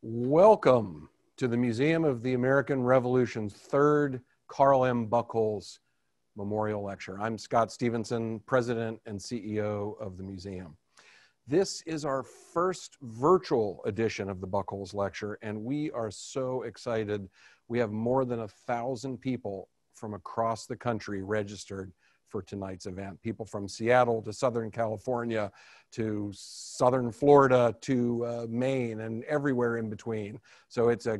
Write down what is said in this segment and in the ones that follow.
Welcome to the Museum of the American Revolution's third Carl M. Buchholz Memorial Lecture. I'm Scott Stevenson, President and CEO of the museum. This is our first virtual edition of the Buchholz Lecture, and we are so excited. We have more than a thousand people from across the country registered for tonight's event. People from Seattle to Southern California to Southern Florida to uh, Maine and everywhere in between. So it's a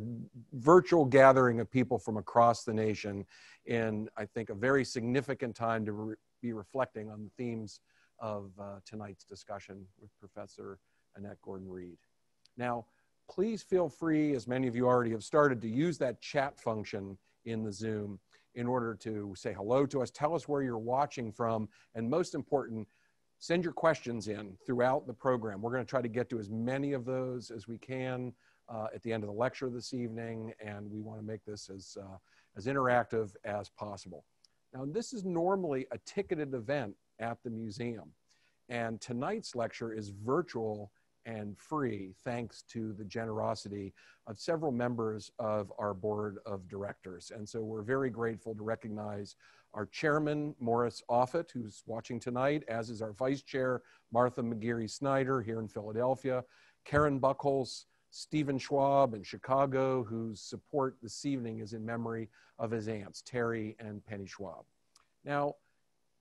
virtual gathering of people from across the nation in, I think, a very significant time to re be reflecting on the themes of uh, tonight's discussion with Professor Annette Gordon-Reed. Now, please feel free, as many of you already have started, to use that chat function in the Zoom in order to say hello to us, tell us where you're watching from, and most important, send your questions in throughout the program. We're going to try to get to as many of those as we can uh, at the end of the lecture this evening, and we want to make this as, uh, as interactive as possible. Now, this is normally a ticketed event at the museum, and tonight's lecture is virtual and free thanks to the generosity of several members of our board of directors. And so we're very grateful to recognize our chairman, Morris Offit, who's watching tonight, as is our vice chair, Martha McGeary Snyder here in Philadelphia, Karen Buchholz, Stephen Schwab in Chicago, whose support this evening is in memory of his aunts, Terry and Penny Schwab. Now,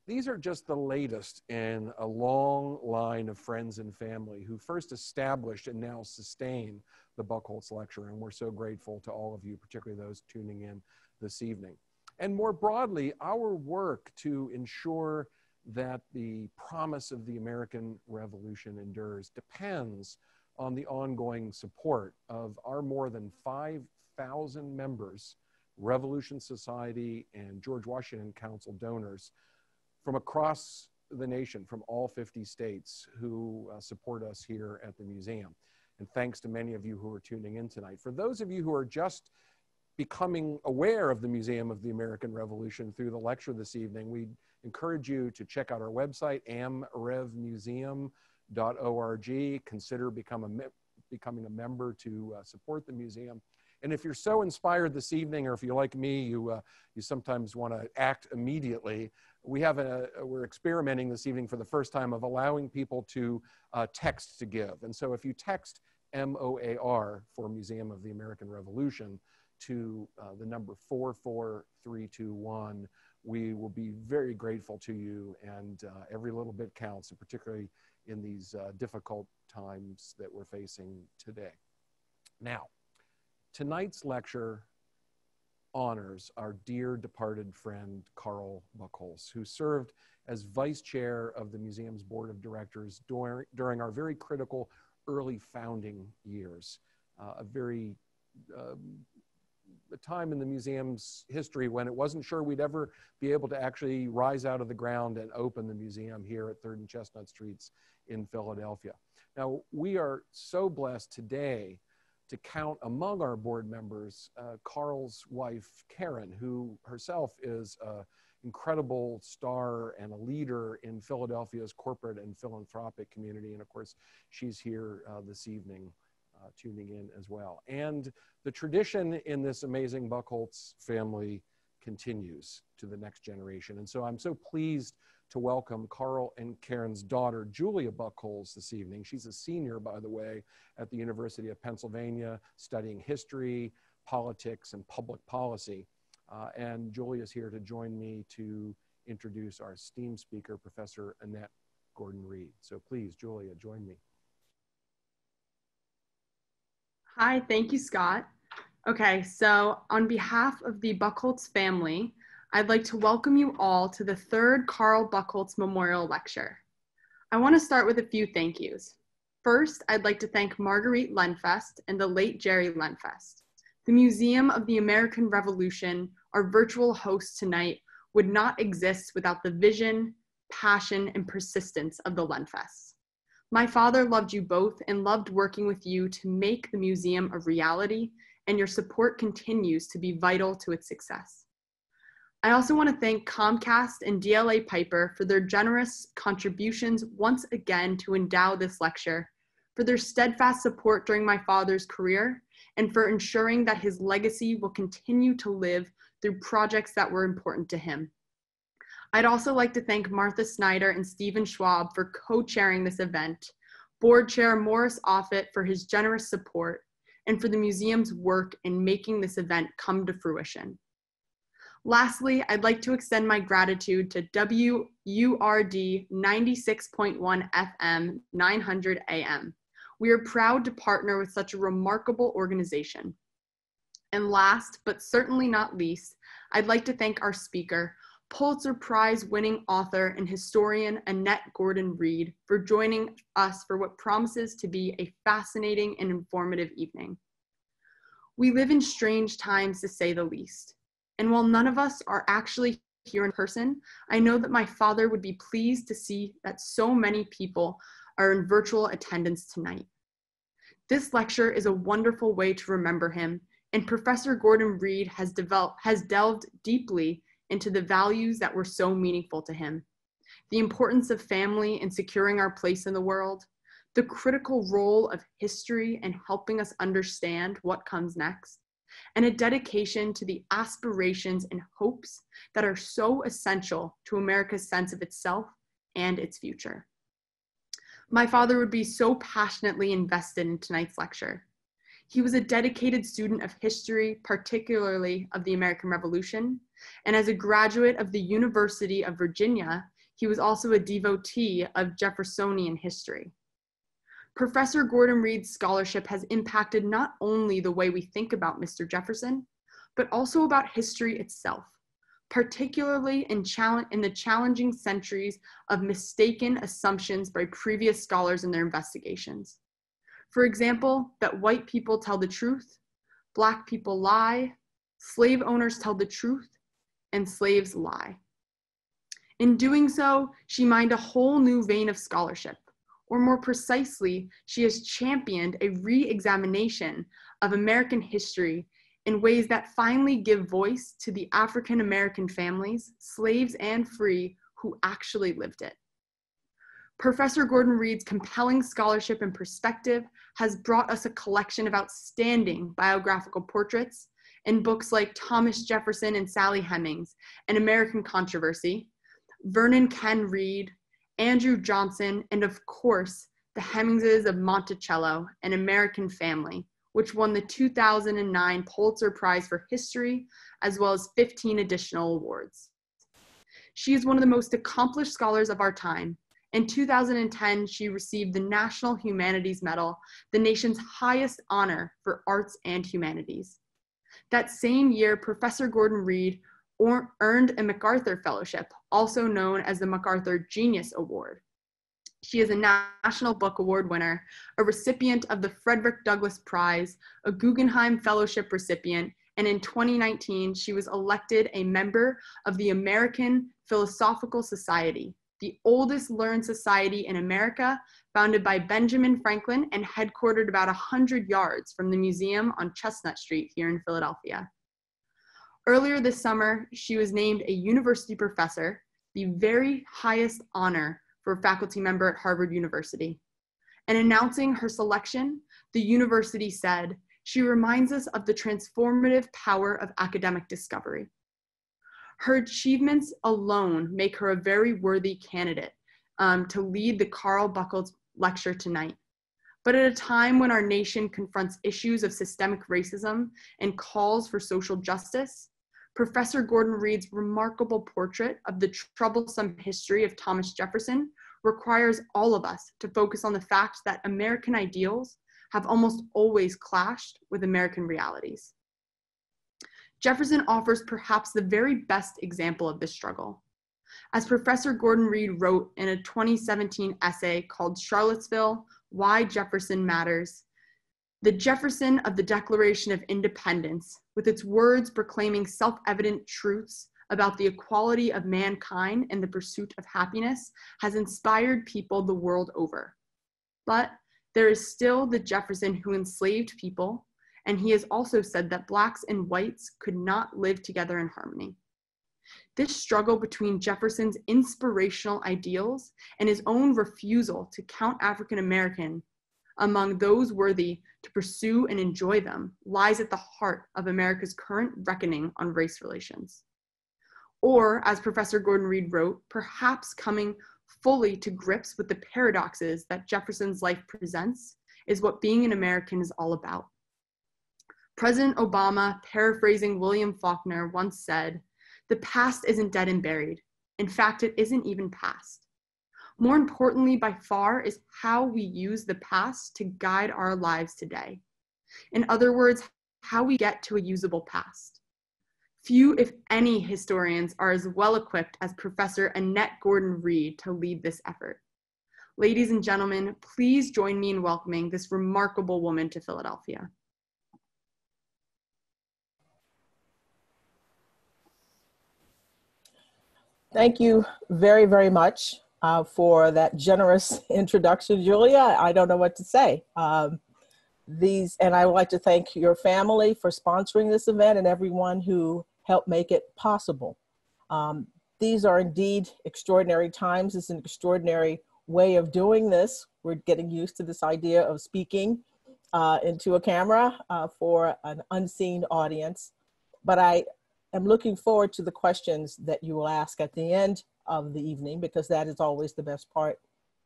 these are just the latest in a long line of friends and family who first established and now sustain the Buchholz Lecture. And we're so grateful to all of you, particularly those tuning in this evening. And more broadly, our work to ensure that the promise of the American Revolution endures depends on the ongoing support of our more than 5,000 members, Revolution Society and George Washington Council donors from across the nation, from all 50 states who uh, support us here at the museum. And thanks to many of you who are tuning in tonight. For those of you who are just becoming aware of the Museum of the American Revolution through the lecture this evening, we encourage you to check out our website, amrevmuseum.org. Consider become a becoming a member to uh, support the museum. And if you're so inspired this evening, or if you're like me, you, uh, you sometimes want to act immediately, we have a, we're experimenting this evening for the first time of allowing people to uh, text to give. And so if you text MOAR for Museum of the American Revolution to uh, the number 44321, we will be very grateful to you and uh, every little bit counts, and particularly in these uh, difficult times that we're facing today. Now, Tonight's lecture honors our dear departed friend Carl Buchholz, who served as vice chair of the museum's board of directors during, during our very critical early founding years. Uh, a very uh, a time in the museum's history when it wasn't sure we'd ever be able to actually rise out of the ground and open the museum here at 3rd and Chestnut Streets in Philadelphia. Now, we are so blessed today to count among our board members uh, Carl's wife, Karen, who herself is an incredible star and a leader in Philadelphia's corporate and philanthropic community. And of course, she's here uh, this evening uh, tuning in as well. And the tradition in this amazing Buchholz family continues to the next generation. And so I'm so pleased to welcome Carl and Karen's daughter, Julia Buchholz, this evening. She's a senior, by the way, at the University of Pennsylvania, studying history, politics, and public policy. Uh, and Julia is here to join me to introduce our esteemed speaker, Professor Annette Gordon-Reed. So please, Julia, join me. Hi, thank you, Scott. Okay, so on behalf of the Buchholz family, I'd like to welcome you all to the third Carl Buchholz Memorial Lecture. I want to start with a few thank yous. First, I'd like to thank Marguerite Lenfest and the late Jerry Lenfest. The Museum of the American Revolution, our virtual host tonight, would not exist without the vision, passion, and persistence of the Lenfests. My father loved you both and loved working with you to make the museum a reality, and your support continues to be vital to its success. I also want to thank Comcast and DLA Piper for their generous contributions once again to endow this lecture, for their steadfast support during my father's career, and for ensuring that his legacy will continue to live through projects that were important to him. I'd also like to thank Martha Snyder and Stephen Schwab for co-chairing this event, Board Chair Morris Offit for his generous support, and for the museum's work in making this event come to fruition. Lastly, I'd like to extend my gratitude to WURD 96.1 FM 900 AM. We are proud to partner with such a remarkable organization. And last, but certainly not least, I'd like to thank our speaker, Pulitzer Prize winning author and historian Annette Gordon Reed, for joining us for what promises to be a fascinating and informative evening. We live in strange times to say the least. And while none of us are actually here in person, I know that my father would be pleased to see that so many people are in virtual attendance tonight. This lecture is a wonderful way to remember him, and Professor Gordon Reed has, developed, has delved deeply into the values that were so meaningful to him. The importance of family in securing our place in the world, the critical role of history in helping us understand what comes next, and a dedication to the aspirations and hopes that are so essential to America's sense of itself and its future. My father would be so passionately invested in tonight's lecture. He was a dedicated student of history, particularly of the American Revolution, and as a graduate of the University of Virginia, he was also a devotee of Jeffersonian history. Professor Gordon Reed's scholarship has impacted not only the way we think about Mr. Jefferson, but also about history itself, particularly in, in, the challenging centuries of mistaken assumptions by previous scholars in their investigations. For example, that white people tell the truth, black people lie, slave owners tell the truth, and slaves lie. In doing so, she mined a whole new vein of scholarship or more precisely, she has championed a re examination of American history in ways that finally give voice to the African American families, slaves and free, who actually lived it. Professor Gordon Reed's compelling scholarship and perspective has brought us a collection of outstanding biographical portraits in books like Thomas Jefferson and Sally Hemings, An American Controversy, Vernon Can Read, Andrew Johnson, and of course, the Hemingses of Monticello, An American Family, which won the 2009 Pulitzer Prize for History, as well as 15 additional awards. She is one of the most accomplished scholars of our time. In 2010, she received the National Humanities Medal, the nation's highest honor for arts and humanities. That same year, Professor Gordon Reed or earned a MacArthur Fellowship, also known as the MacArthur Genius Award. She is a National Book Award winner, a recipient of the Frederick Douglass Prize, a Guggenheim Fellowship recipient, and in 2019, she was elected a member of the American Philosophical Society, the oldest learned society in America, founded by Benjamin Franklin and headquartered about 100 yards from the museum on Chestnut Street here in Philadelphia. Earlier this summer, she was named a university professor, the very highest honor for a faculty member at Harvard University. And announcing her selection, the university said, she reminds us of the transformative power of academic discovery. Her achievements alone make her a very worthy candidate um, to lead the Carl Buchholz lecture tonight. But at a time when our nation confronts issues of systemic racism and calls for social justice, Professor Gordon Reed's remarkable portrait of the troublesome history of Thomas Jefferson requires all of us to focus on the fact that American ideals have almost always clashed with American realities. Jefferson offers perhaps the very best example of this struggle. As Professor Gordon Reed wrote in a 2017 essay called Charlottesville Why Jefferson Matters, the Jefferson of the Declaration of Independence, with its words proclaiming self evident truths about the equality of mankind and the pursuit of happiness, has inspired people the world over. But there is still the Jefferson who enslaved people, and he has also said that blacks and whites could not live together in harmony. This struggle between Jefferson's inspirational ideals and his own refusal to count African American among those worthy to pursue and enjoy them lies at the heart of America's current reckoning on race relations. Or, as Professor Gordon Reed wrote, perhaps coming fully to grips with the paradoxes that Jefferson's life presents is what being an American is all about. President Obama, paraphrasing William Faulkner, once said, The past isn't dead and buried. In fact, it isn't even past. More importantly, by far, is how we use the past to guide our lives today. In other words, how we get to a usable past. Few, if any, historians are as well equipped as Professor Annette Gordon Reed to lead this effort. Ladies and gentlemen, please join me in welcoming this remarkable woman to Philadelphia. Thank you very, very much uh, for that generous introduction, Julia. I don't know what to say. Um, these, and I would like to thank your family for sponsoring this event and everyone who helped make it possible. Um, these are indeed extraordinary times. It's an extraordinary way of doing this. We're getting used to this idea of speaking uh, into a camera uh, for an unseen audience. But I am looking forward to the questions that you will ask at the end of the evening because that is always the best part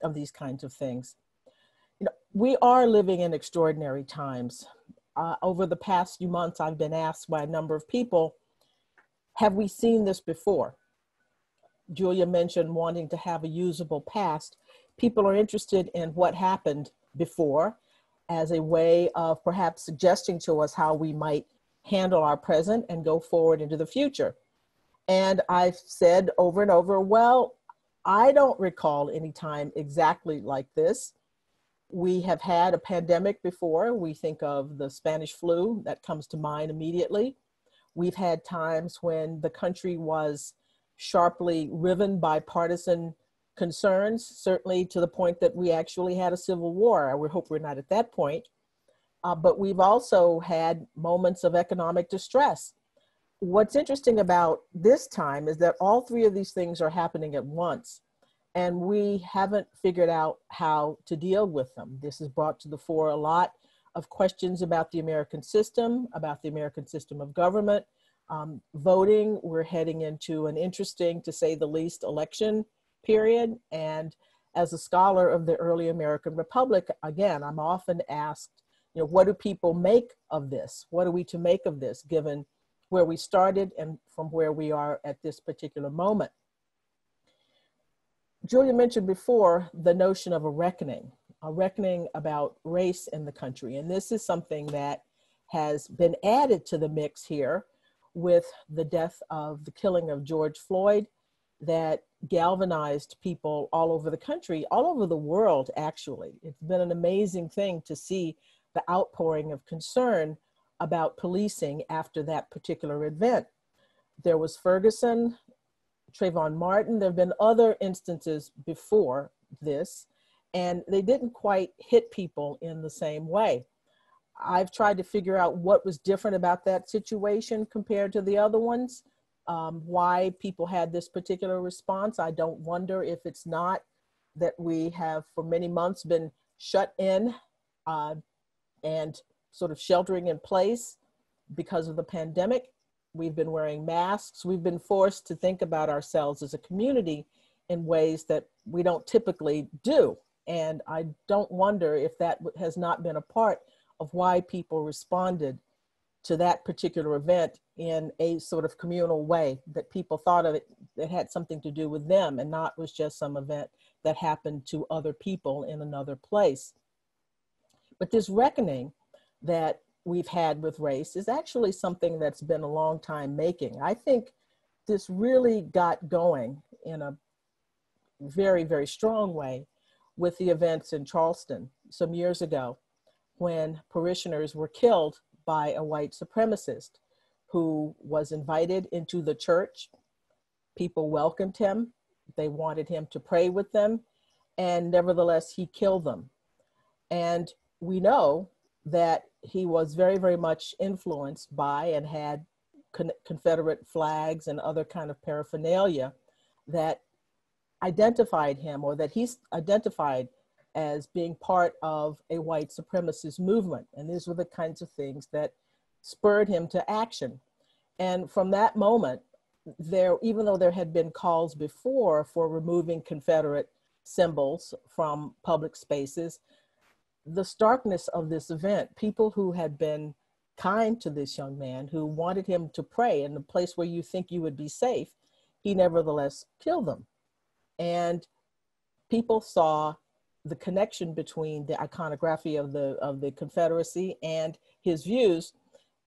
of these kinds of things. You know, we are living in extraordinary times. Uh, over the past few months, I've been asked by a number of people, have we seen this before? Julia mentioned wanting to have a usable past. People are interested in what happened before as a way of perhaps suggesting to us how we might handle our present and go forward into the future. And I've said over and over, well, I don't recall any time exactly like this. We have had a pandemic before. We think of the Spanish flu, that comes to mind immediately. We've had times when the country was sharply riven by partisan concerns, certainly to the point that we actually had a civil war. We hope we're not at that point. Uh, but we've also had moments of economic distress what's interesting about this time is that all three of these things are happening at once and we haven't figured out how to deal with them. This has brought to the fore a lot of questions about the American system, about the American system of government. Um, voting, we're heading into an interesting, to say the least, election period. And as a scholar of the early American Republic, again, I'm often asked, you know, what do people make of this? What are we to make of this, given where we started and from where we are at this particular moment. Julia mentioned before the notion of a reckoning, a reckoning about race in the country. And this is something that has been added to the mix here with the death of the killing of George Floyd that galvanized people all over the country, all over the world, actually. It's been an amazing thing to see the outpouring of concern about policing after that particular event. There was Ferguson, Trayvon Martin. There have been other instances before this, and they didn't quite hit people in the same way. I've tried to figure out what was different about that situation compared to the other ones, um, why people had this particular response. I don't wonder if it's not that we have for many months been shut in uh, and sort of sheltering in place because of the pandemic. We've been wearing masks. We've been forced to think about ourselves as a community in ways that we don't typically do. And I don't wonder if that has not been a part of why people responded to that particular event in a sort of communal way, that people thought of it that had something to do with them and not was just some event that happened to other people in another place. But this reckoning that we've had with race is actually something that's been a long time making. I think this really got going in a very, very strong way with the events in Charleston some years ago when parishioners were killed by a white supremacist who was invited into the church. People welcomed him, they wanted him to pray with them, and nevertheless, he killed them. And we know that he was very, very much influenced by and had con- Confederate flags and other kind of paraphernalia that identified him or that he's identified as being part of a white supremacist movement. And these were the kinds of things that spurred him to action. And from that moment, there, even though there had been calls before for removing Confederate symbols from public spaces, the starkness of this event, people who had been kind to this young man, who wanted him to pray in the place where you think you would be safe, he nevertheless killed them. And people saw the connection between the iconography of the of the Confederacy and his views,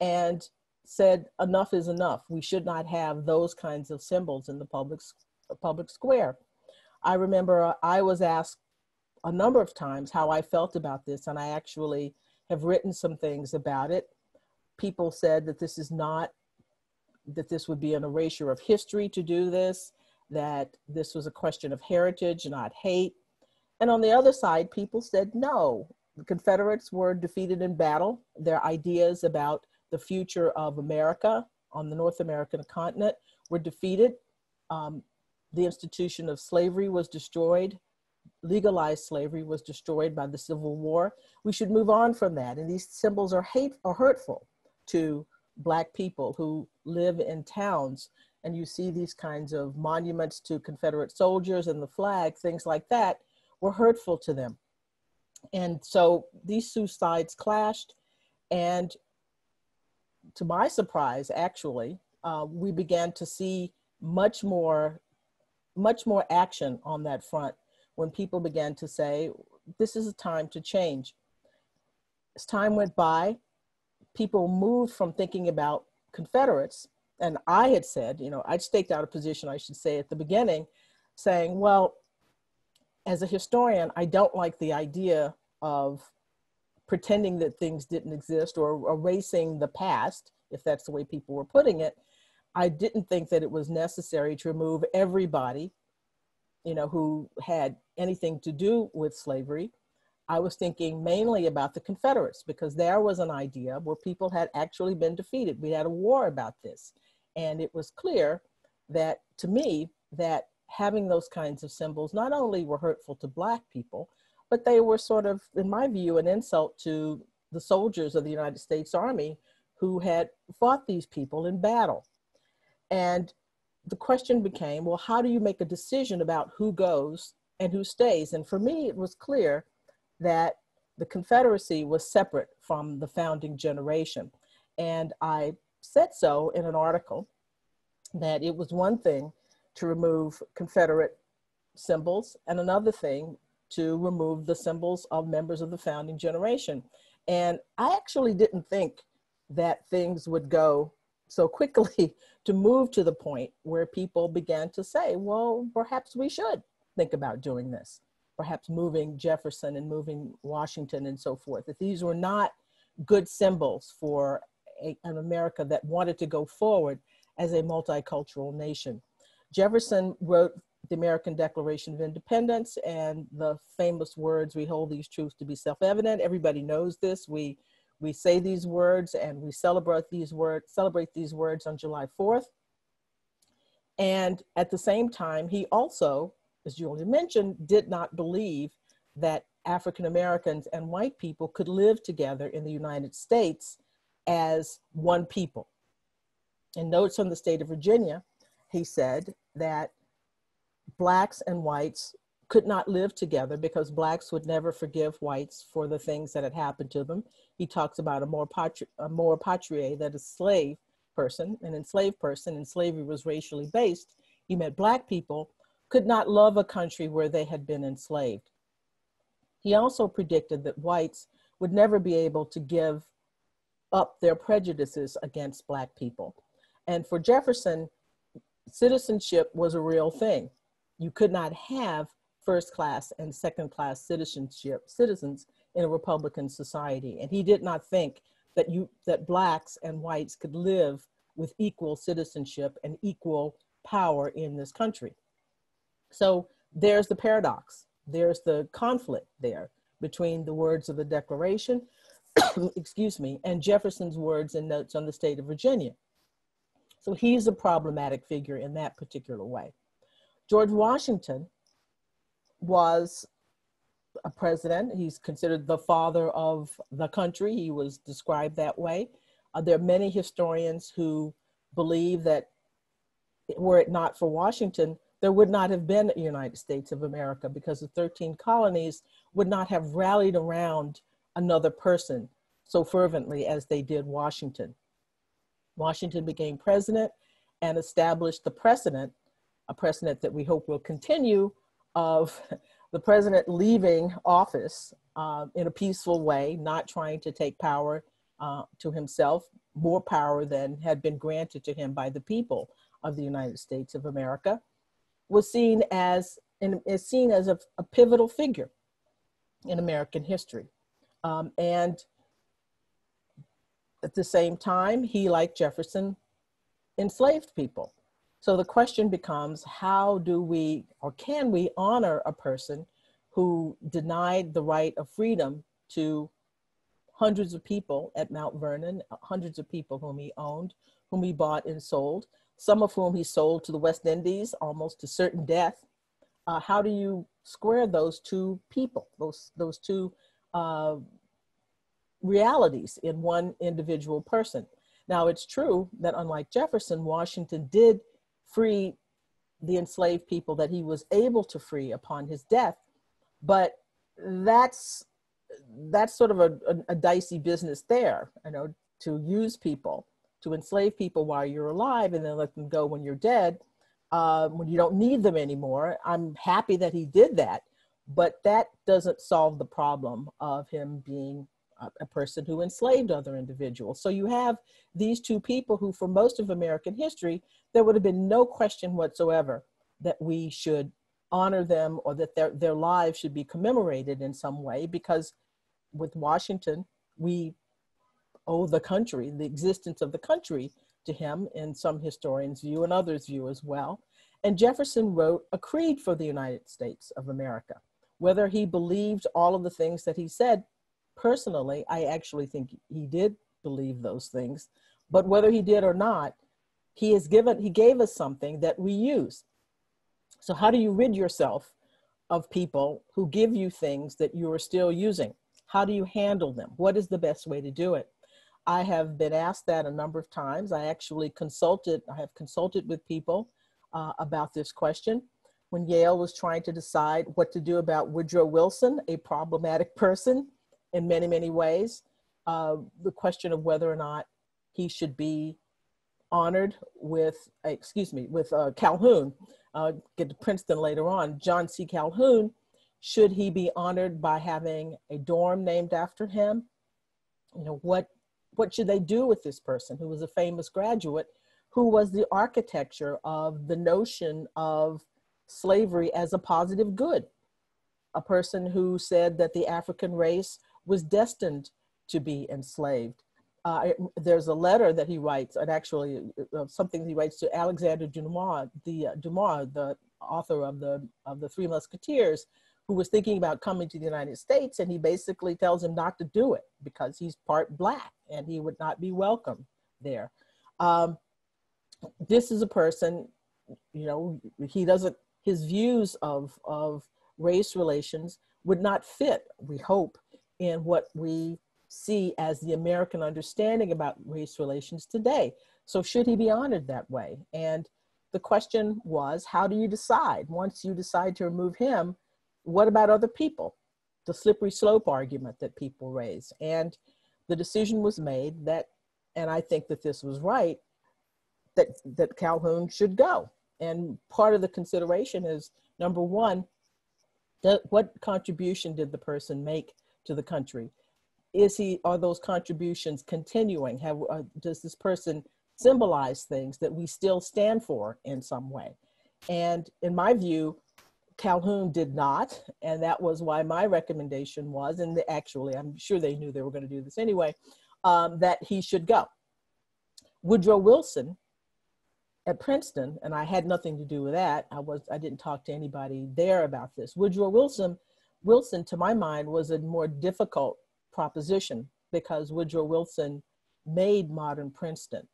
and said enough is enough. We should not have those kinds of symbols in the public public square. I remember uh, I was asked a number of times how I felt about this, and I actually have written some things about it. People said that this is not that this would be an erasure of history to do this, that this was a question of heritage, not hate. And on the other side, people said no. The Confederates were defeated in battle. Their ideas about the future of America on the North American continent were defeated. Um, the institution of slavery was destroyed. Legalized slavery was destroyed by the Civil War. We should move on from that. And these symbols are hate or hurtful to Black people who live in towns. And you see these kinds of monuments to Confederate soldiers and the flag, things like that, were hurtful to them. And so these two sides clashed. And to my surprise, actually, uh, we began to see much more, much more action on that front when people began to say, this is a time to change. As time went by, people moved from thinking about Confederates, and I had said, you know, I'd staked out a position, I should say, at the beginning, saying, well, as a historian, I don't like the idea of pretending that things didn't exist or erasing the past, if that's the way people were putting it, I didn't think that it was necessary to remove everybody, you know, who had anything to do with slavery. I was thinking mainly about the Confederates because there was an idea where people had actually been defeated. We had a war about this. And it was clear that to me that having those kinds of symbols not only were hurtful to Black people, but they were sort of, in my view, an insult to the soldiers of the United States Army who had fought these people in battle. And the question became well, how do you make a decision about who goes and who stays? And for me, it was clear that the Confederacy was separate from the founding generation. And I said so in an article that it was one thing to remove Confederate symbols and another thing to remove the symbols of members of the founding generation. And I actually didn't think that things would go so quickly to move to the point where people began to say, well, perhaps we should think about doing this, perhaps moving Jefferson and moving Washington and so forth, that these were not good symbols for a, an America that wanted to go forward as a multicultural nation. Jefferson wrote the American Declaration of Independence and the famous words, we hold these truths to be self-evident. Everybody knows this. We, we say these words and we celebrate these words, celebrate these words on July 4th. And at the same time, he also, as Julia mentioned, did not believe that African Americans and white people could live together in the United States as one people. In notes on the state of Virginia, he said that blacks and whites could not live together because blacks would never forgive whites for the things that had happened to them. He talks about a more patri- amor patriae, that a slave person, an enslaved person, and slavery was racially based. He meant black people could not love a country where they had been enslaved. He also predicted that whites would never be able to give up their prejudices against black people. And for Jefferson, citizenship was a real thing you could not have first class and second class citizenship citizens in a republican society. And he did not think that you that blacks and whites could live with equal citizenship and equal power in this country. So there's the paradox. There's the conflict there between the words of the declaration excuse me and jefferson's words and notes on the state of virginia. So he's a problematic figure in that particular way. George Washington was a president. He's considered the father of the country. He was described that way. Uh, there are many historians who believe that were it not for Washington, there would not have been a United States of America because the 13 colonies would not have rallied around another person so fervently as they did Washington. Washington became president and established the precedent, a precedent that we hope will continue, of the president leaving office uh, in a peaceful way, not trying to take power uh, to himself, more power than had been granted to him by the people of the United States of America, was seen as and is seen as a, a pivotal figure in American history. Um, and at the same time, he, like Jefferson, enslaved people. So the question becomes how do we or can we honor a person who denied the right of freedom to hundreds of people at Mount Vernon, hundreds of people whom he owned, whom he bought and sold, some of whom he sold to the West Indies almost to certain death. Uh, how do you square those two people, those, those two uh, realities in one individual person? Now, it's true that unlike Jefferson, Washington did free the enslaved people that he was able to free upon his death. But that's that's sort of a, a, a dicey business there, you know, to use people, to enslave people while you're alive and then let them go when you're dead, um, when you don't need them anymore. I'm happy that he did that, but that doesn't solve the problem of him being a person who enslaved other individuals. So you have these two people who, for most of American history, there would have been no question whatsoever that we should honor them or that their, their lives should be commemorated in some way because with Washington, we owe the country, the existence of the country to him in some historians' view and others' view as well. And Jefferson wrote a creed for the United States of America. Whether he believed all of the things that he said personally, I actually think he did believe those things. But whether he did or not, he has given, he gave us something that we use. So how do you rid yourself of people who give you things that you are still using? How do you handle them? What is the best way to do it? I have been asked that a number of times. I actually consulted, I have consulted with people uh, about this question. When Yale was trying to decide what to do about Woodrow Wilson, a problematic person, in many, many ways. Uh, the question of whether or not he should be honored with, excuse me, with uh, Calhoun, uh, get to Princeton later on, John C. Calhoun, should he be honored by having a dorm named after him? You know, what, what should they do with this person who was a famous graduate, who was the architecture of the notion of slavery as a positive good? A person who said that the African race was destined to be enslaved. Uh, there's a letter that he writes, and actually uh, uh, something he writes to Alexander Dumas, the uh, Dumas, the author of the of the Three Musketeers, who was thinking about coming to the United States, and he basically tells him not to do it because he's part black and he would not be welcome there. Um, this is a person, you know, he doesn't. His views of of race relations would not fit. We hope in what we see as the American understanding about race relations today. So, should he be honored that way? And the question was, how do you decide? Once you decide to remove him, what about other people? The slippery slope argument that people raise. And the decision was made that, and I think that this was right, that, that Calhoun should go. And part of the consideration is number one, that what contribution did the person make to the country? Is he, are those contributions continuing? Have, uh, does this person symbolize things that we still stand for in some way? And in my view, Calhoun did not, and that was why my recommendation was, and actually, I'm sure they knew they were going to do this anyway, um, that he should go. Woodrow Wilson at Princeton, and I had nothing to do with that. I was I didn't talk to anybody there about this. Woodrow Wilson Wilson, to my mind, was a more difficult proposition because Woodrow Wilson made modern Princeton.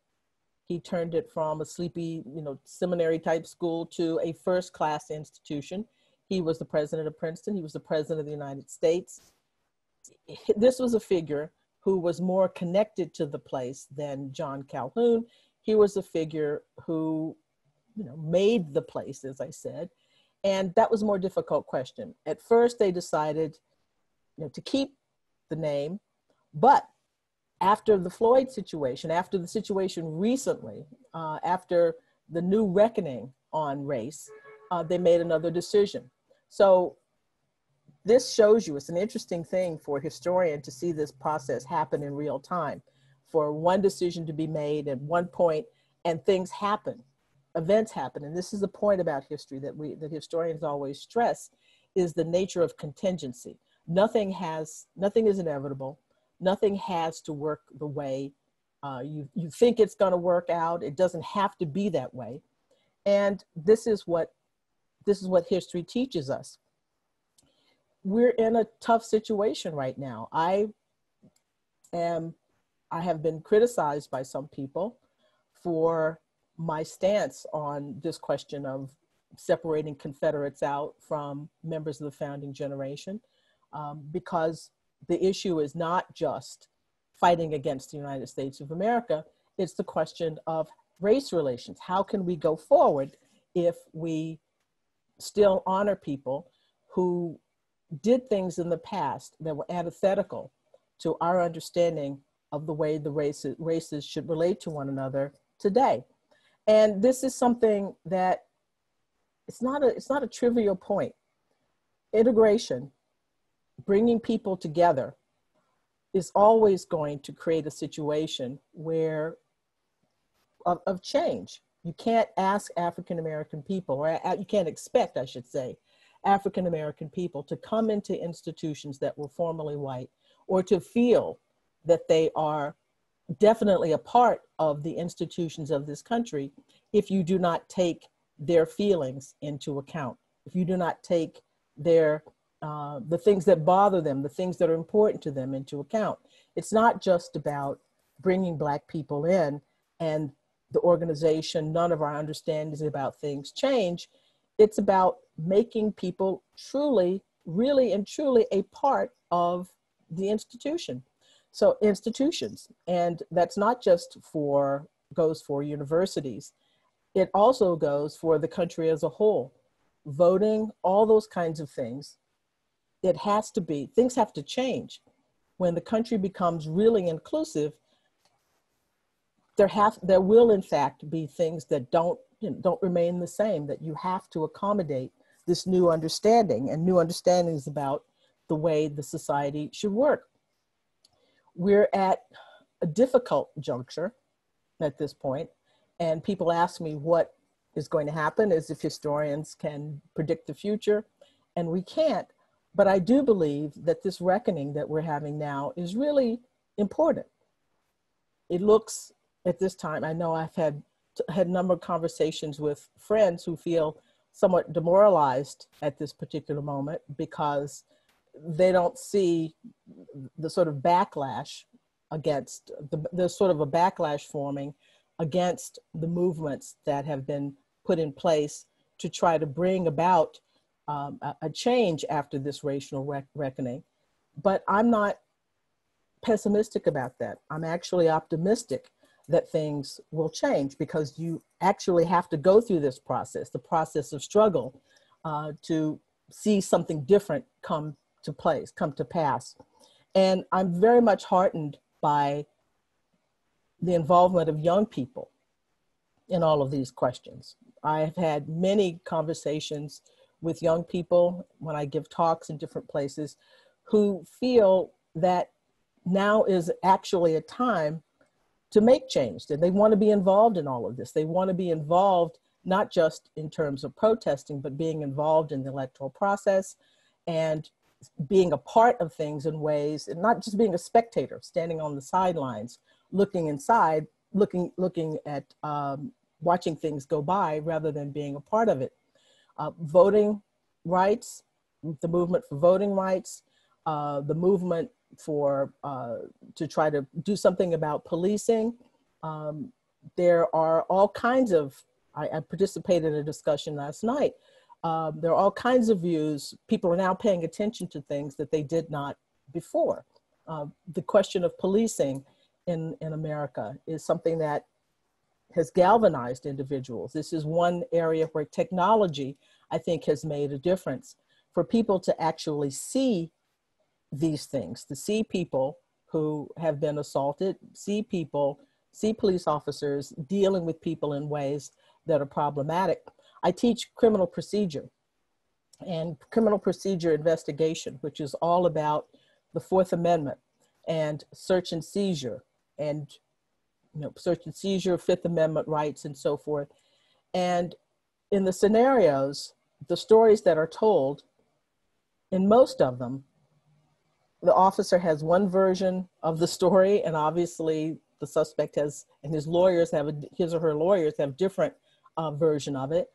He turned it from a sleepy, you know, seminary type school to a first class institution. He was the president of Princeton. He was the president of the United States. This was a figure who was more connected to the place than John Calhoun. He was a figure who, you know, made the place, as I said. And that was a more difficult question. At first, they decided you know, to keep the name, but after the Floyd situation, after the situation recently, uh, after the new reckoning on race, uh, they made another decision. So this shows you it's an interesting thing for a historian to see this process happen in real time, for one decision to be made at one point and things happen, events happen. And this is the point about history that we that historians always stress is the nature of contingency. Nothing has nothing is inevitable nothing has to work the way uh, you, you think it's going to work out. It doesn't have to be that way. And this is what this is what history teaches us. We're in a tough situation right now. I am I have been criticized by some people for my stance on this question of separating Confederates out from members of the founding generation um, because the issue is not just fighting against the United States of America, it's the question of race relations. How can we go forward if we still honor people who did things in the past that were antithetical to our understanding of the way the races, races should relate to one another today? And this is something that it's not a, it's not a trivial point. Integration bringing people together is always going to create a situation where of, of change. You can't ask African American people, or uh, you can't expect, I should say, African American people to come into institutions that were formerly white or to feel that they are definitely a part of the institutions of this country if you do not take their feelings into account, if you do not take their uh, the things that bother them, the things that are important to them into account. It's not just about bringing Black people in and the organization, none of our understandings about things change. It's about making people truly, really, and truly a part of the institution. So, institutions, and that's not just for, goes for universities, it also goes for the country as a whole. Voting, all those kinds of things it has to be, things have to change. When the country becomes really inclusive, there have there will in fact be things that don't you know, don't remain the same that you have to accommodate this new understanding and new understandings about the way the society should work. We're at a difficult juncture at this point, and people ask me what is going to happen as if historians can predict the future, and we can't. But I do believe that this reckoning that we're having now is really important. It looks at this time, I know I've had had a number of conversations with friends who feel somewhat demoralized at this particular moment because they don't see the sort of backlash against the, there's sort of a backlash forming against the movements that have been put in place to try to bring about um, a, a, change after this racial rec- reckoning. But I'm not pessimistic about that. I'm actually optimistic that things will change because you actually have to go through this process, the process of struggle, uh, to see something different come to place, come to pass. And I'm very much heartened by the involvement of young people in all of these questions. I've had many conversations with young people when I give talks in different places who feel that now is actually a time to make change, that they want to be involved in all of this. They want to be involved not just in terms of protesting, but being involved in the electoral process and being a part of things in ways, and not just being a spectator, standing on the sidelines, looking inside, looking, looking at um, watching things go by rather than being a part of it uh, voting rights, the movement for voting rights, uh, the movement for uh, to try to do something about policing. Um, there are all kinds of. I, I, participated in a discussion last night Um, there are all kinds of views. People are now paying attention to things that they did not before. Uh, the question of policing in, in America is something that has galvanized individuals. This is one area where technology, I think, has made a difference for people to actually see these things, to see people who have been assaulted, see people, see police officers dealing with people in ways that are problematic. I teach criminal procedure and criminal procedure investigation, which is all about the Fourth Amendment and search and seizure and you know, search and seizure, Fifth Amendment rights, and so forth. And in the scenarios, the stories that are told, in most of them, the officer has one version of the story, and obviously the suspect has, and his lawyers have, his or her lawyers have different uh, version of it.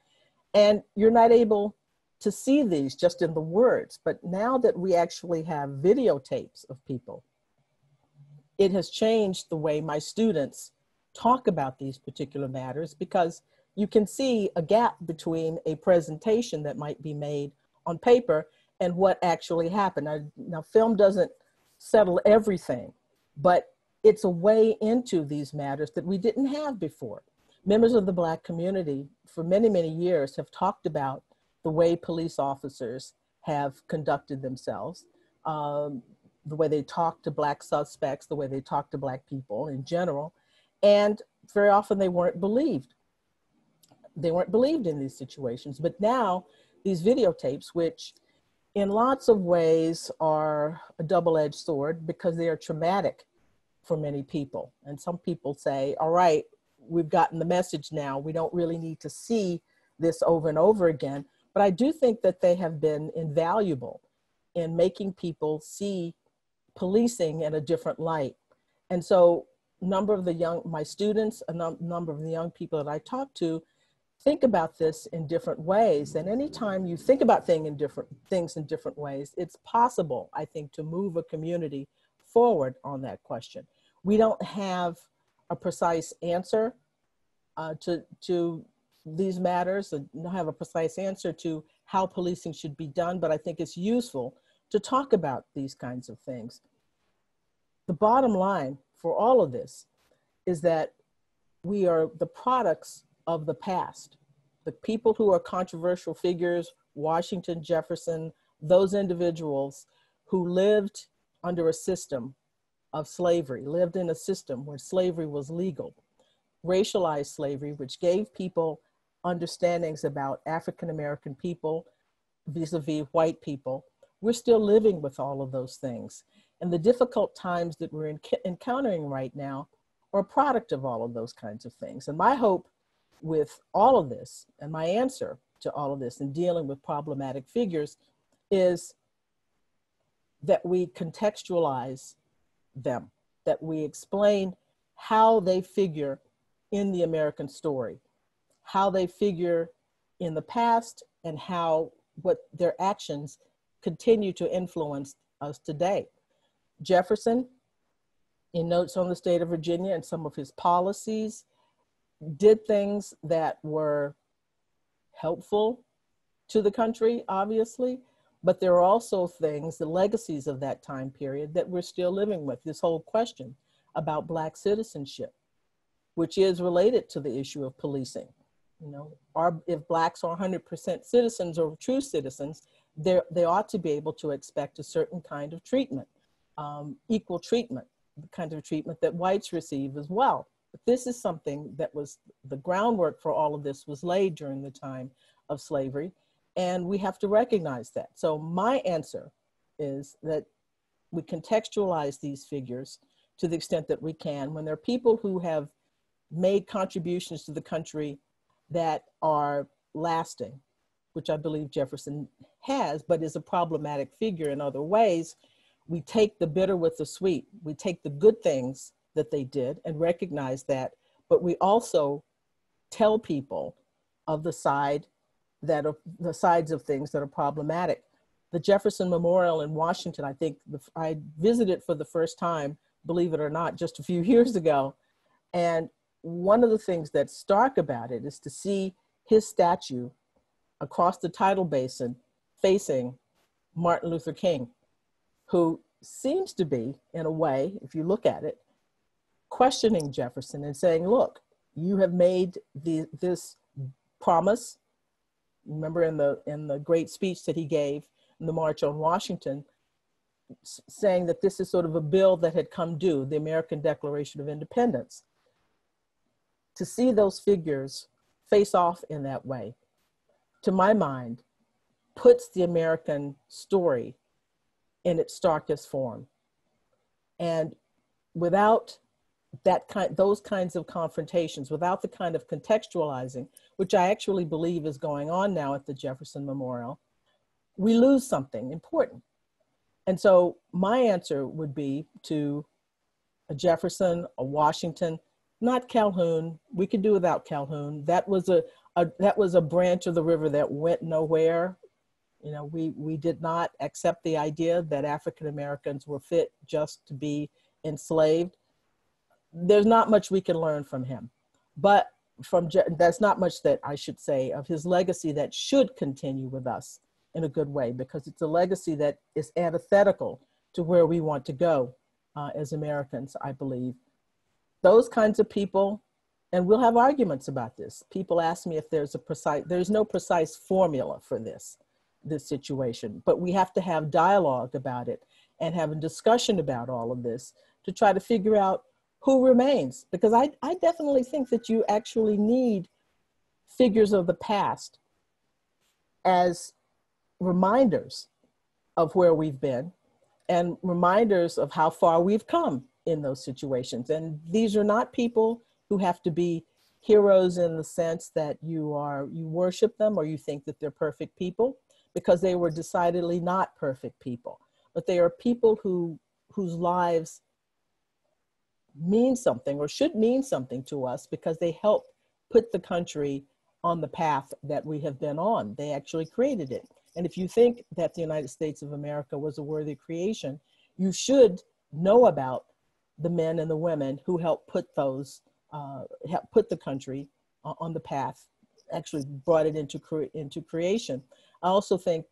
And you're not able to see these just in the words. But now that we actually have videotapes of people, it has changed the way my students talk about these particular matters because you can see a gap between a presentation that might be made on paper and what actually happened. Now, now film doesn't settle everything, but it's a way into these matters that we didn't have before. Members of the Black community for many, many years have talked about the way police officers have conducted themselves, um, the way they talk to Black suspects, the way they talk to Black people in general. And very often they weren't believed. They weren't believed in these situations. But now, these videotapes, which in lots of ways are a double edged sword because they are traumatic for many people. And some people say, all right, we've gotten the message now. We don't really need to see this over and over again. But I do think that they have been invaluable in making people see policing in a different light. And so number of the young, my students, a num- number of the young people that I talk to think about this in different ways. And anytime you think about thing in different things in different ways, it's possible, I think, to move a community forward on that question. We don't have a precise answer uh, to, to these matters and have a precise answer to how policing should be done, but I think it's useful to talk about these kinds of things. The bottom line for all of this is that we are the products of the past. The people who are controversial figures, Washington, Jefferson, those individuals who lived under a system of slavery, lived in a system where slavery was legal, racialized slavery, which gave people understandings about African American people vis a vis white people. We're still living with all of those things. And the difficult times that we're encountering right now are a product of all of those kinds of things. And my hope with all of this, and my answer to all of this in dealing with problematic figures, is that we contextualize them, that we explain how they figure in the American story, how they figure in the past, and how what their actions continue to influence us today. Jefferson, in Notes on the State of Virginia and some of his policies, did things that were helpful to the country, obviously, but there are also things, the legacies of that time period that we're still living with. This whole question about Black citizenship, which is related to the issue of policing. You know, are, if Blacks are 100% citizens or true citizens, they ought to be able to expect a certain kind of treatment um, equal treatment, the kind of treatment that whites receive as well. But this is something that was the groundwork for all of this was laid during the time of slavery, and we have to recognize that. So my answer is that we contextualize these figures to the extent that we can. When there are people who have made contributions to the country that are lasting, which I believe Jefferson has, but is a problematic figure in other ways, we take the bitter with the sweet. We take the good things that they did and recognize that, but we also tell people of the side that are the sides of things that are problematic. The Jefferson Memorial in Washington, I think the, I visited for the first time, believe it or not, just a few years ago. And one of the things that's stark about it is to see his statue across the tidal basin facing Martin Luther King, who seems to be, in a way, if you look at it, questioning Jefferson and saying, look, you have made the, this promise. Remember in the, in the great speech that he gave in the March on Washington, saying that this is sort of a bill that had come due, the American Declaration of Independence. To see those figures face off in that way, to my mind, puts the American story in its starkest form. And without that kind, those kinds of confrontations, without the kind of contextualizing, which I actually believe is going on now at the Jefferson Memorial, we lose something important. And so my answer would be to a Jefferson, a Washington, not Calhoun. We could do without Calhoun. That was a, a that was a branch of the river that went nowhere. You know, we we did not accept the idea that African Americans were fit just to be enslaved. There's not much we can learn from him, but from that's not much that I should say of his legacy that should continue with us in a good way because it's a legacy that is antithetical to where we want to go uh, as Americans, I believe. Those kinds of people, and we'll have arguments about this. People ask me if there's a precise, there's no precise formula for this, this situation, but we have to have dialogue about it and have a discussion about all of this to try to figure out who remains. Because I, I definitely think that you actually need figures of the past as reminders of where we've been and reminders of how far we've come in those situations. And these are not people who have to be heroes in the sense that you are you worship them or you think that they're perfect people because they were decidedly not perfect people but they are people who whose lives mean something or should mean something to us because they help put the country on the path that we have been on. They actually created it. And if you think that the United States of America was a worthy creation, you should know about the men and the women who helped put those, uh, help put the country on the path, actually brought it into, cre- into creation. I also think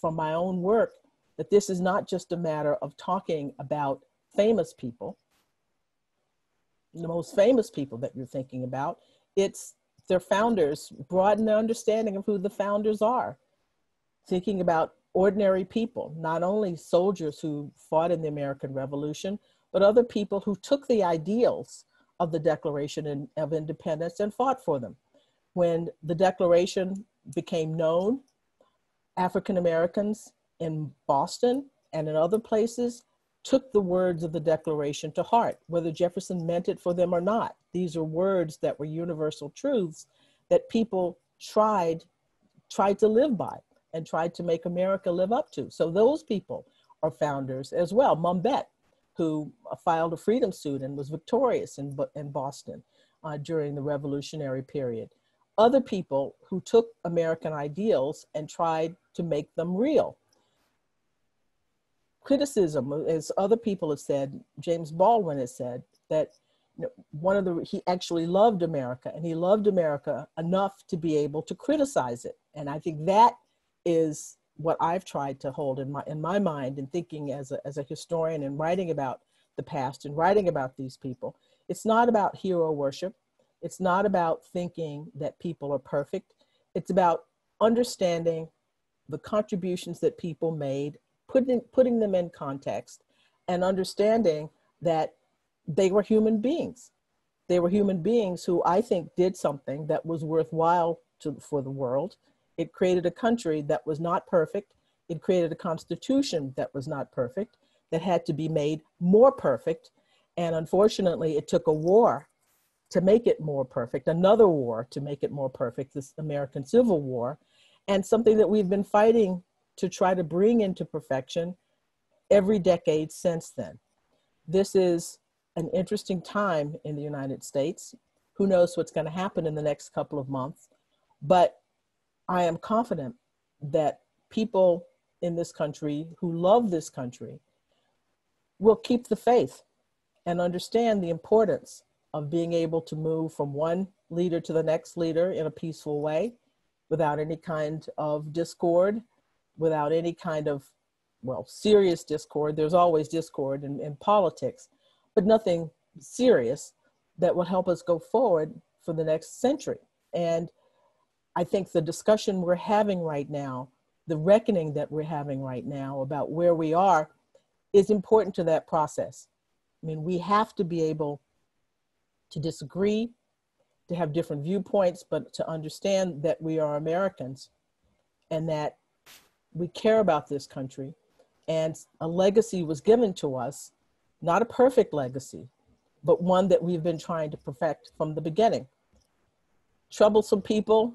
from my own work that this is not just a matter of talking about famous people, the most famous people that you're thinking about. It's their founders, broaden the understanding of who the founders are thinking about ordinary people, not only soldiers who fought in the American Revolution, but other people who took the ideals of the Declaration of Independence and fought for them. When the Declaration became known, African Americans in Boston and in other places took the words of the Declaration to heart, whether Jefferson meant it for them or not. These are words that were universal truths that people tried tried to live by and tried to make America live up to. So those people are founders as well. Mumbet, who filed a freedom suit and was victorious in, in Boston uh, during the revolutionary period. Other people who took American ideals and tried to make them real. Criticism, uh, as other people have said, James Baldwin has said, that one of the, he actually loved America and he loved America enough to be able to criticize it. And I think that is what I've tried to hold in my in my mind and thinking as a, as a historian and writing about the past and writing about these people. It's not about hero worship. It's not about thinking that people are perfect. It's about understanding the contributions that people made, putting putting them in context, and understanding that they were human beings. They were human beings who I think did something that was worthwhile to, for the world it created a country that was not perfect. It created a constitution that was not perfect, that had to be made more perfect. And unfortunately, it took a war to make it more perfect, another war to make it more perfect, this American Civil War, and something that we've been fighting to try to bring into perfection every decade since then. This is an interesting time in the United States. Who knows what's going to happen in the next couple of months? But I am confident that people in this country who love this country will keep the faith and understand the importance of being able to move from one leader to the next leader in a peaceful way without any kind of discord, without any kind of, well, serious discord. There's always discord in, in politics, but nothing serious that will help us go forward for the next century. And I think the discussion we're having right now, the reckoning that we're having right now about where we are, is important to that process. I mean, we have to be able to disagree, to have different viewpoints, but to understand that we are Americans and that we care about this country. And a legacy was given to us, not a perfect legacy, but one that we've been trying to perfect from the beginning. Troublesome people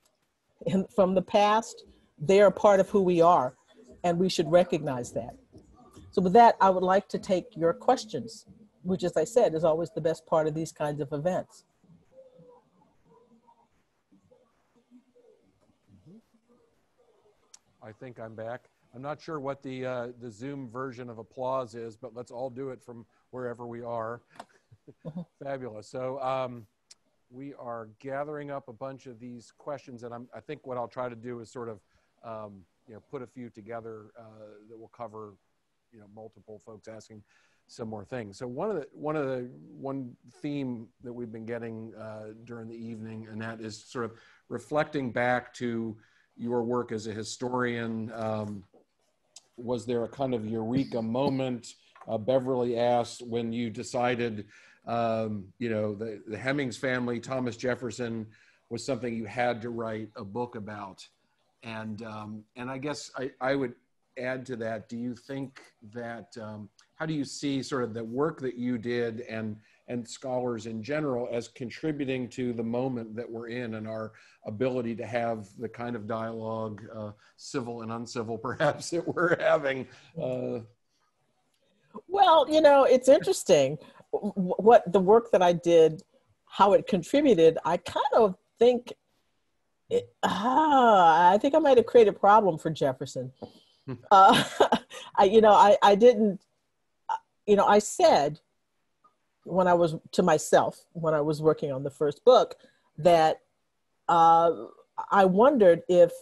in, from the past, they are part of who we are, and we should recognize that. So, with that, I would like to take your questions, which, as I said, is always the best part of these kinds of events. I think I'm back. I'm not sure what the uh, the Zoom version of applause is, but let's all do it from wherever we are. Fabulous. So um, we are gathering up a bunch of these questions, and I'm, I think what I'll try to do is sort of um, you know put a few together uh, that will cover you know multiple folks asking some more things. So one of the one of the one theme that we've been getting uh, during the evening, and that is sort of reflecting back to your work as a historian. Um, was there a kind of eureka moment? Uh, Beverly asked when you decided, um, you know, the, the Hemings family, Thomas Jefferson, was something you had to write a book about. And um, and I guess I, I would add to that. Do you think that um, how do you see sort of the work that you did and and scholars in general as contributing to the moment that we're in and our ability to have the kind of dialogue, uh, civil and uncivil, perhaps, that we're having. Uh, well, you know, it's interesting what the work that I did, how it contributed. I kind of think, it, ah, I think I might have created a problem for Jefferson. uh, I, you know, I, I didn't, you know, I said when I was to myself when I was working on the first book that uh, I wondered if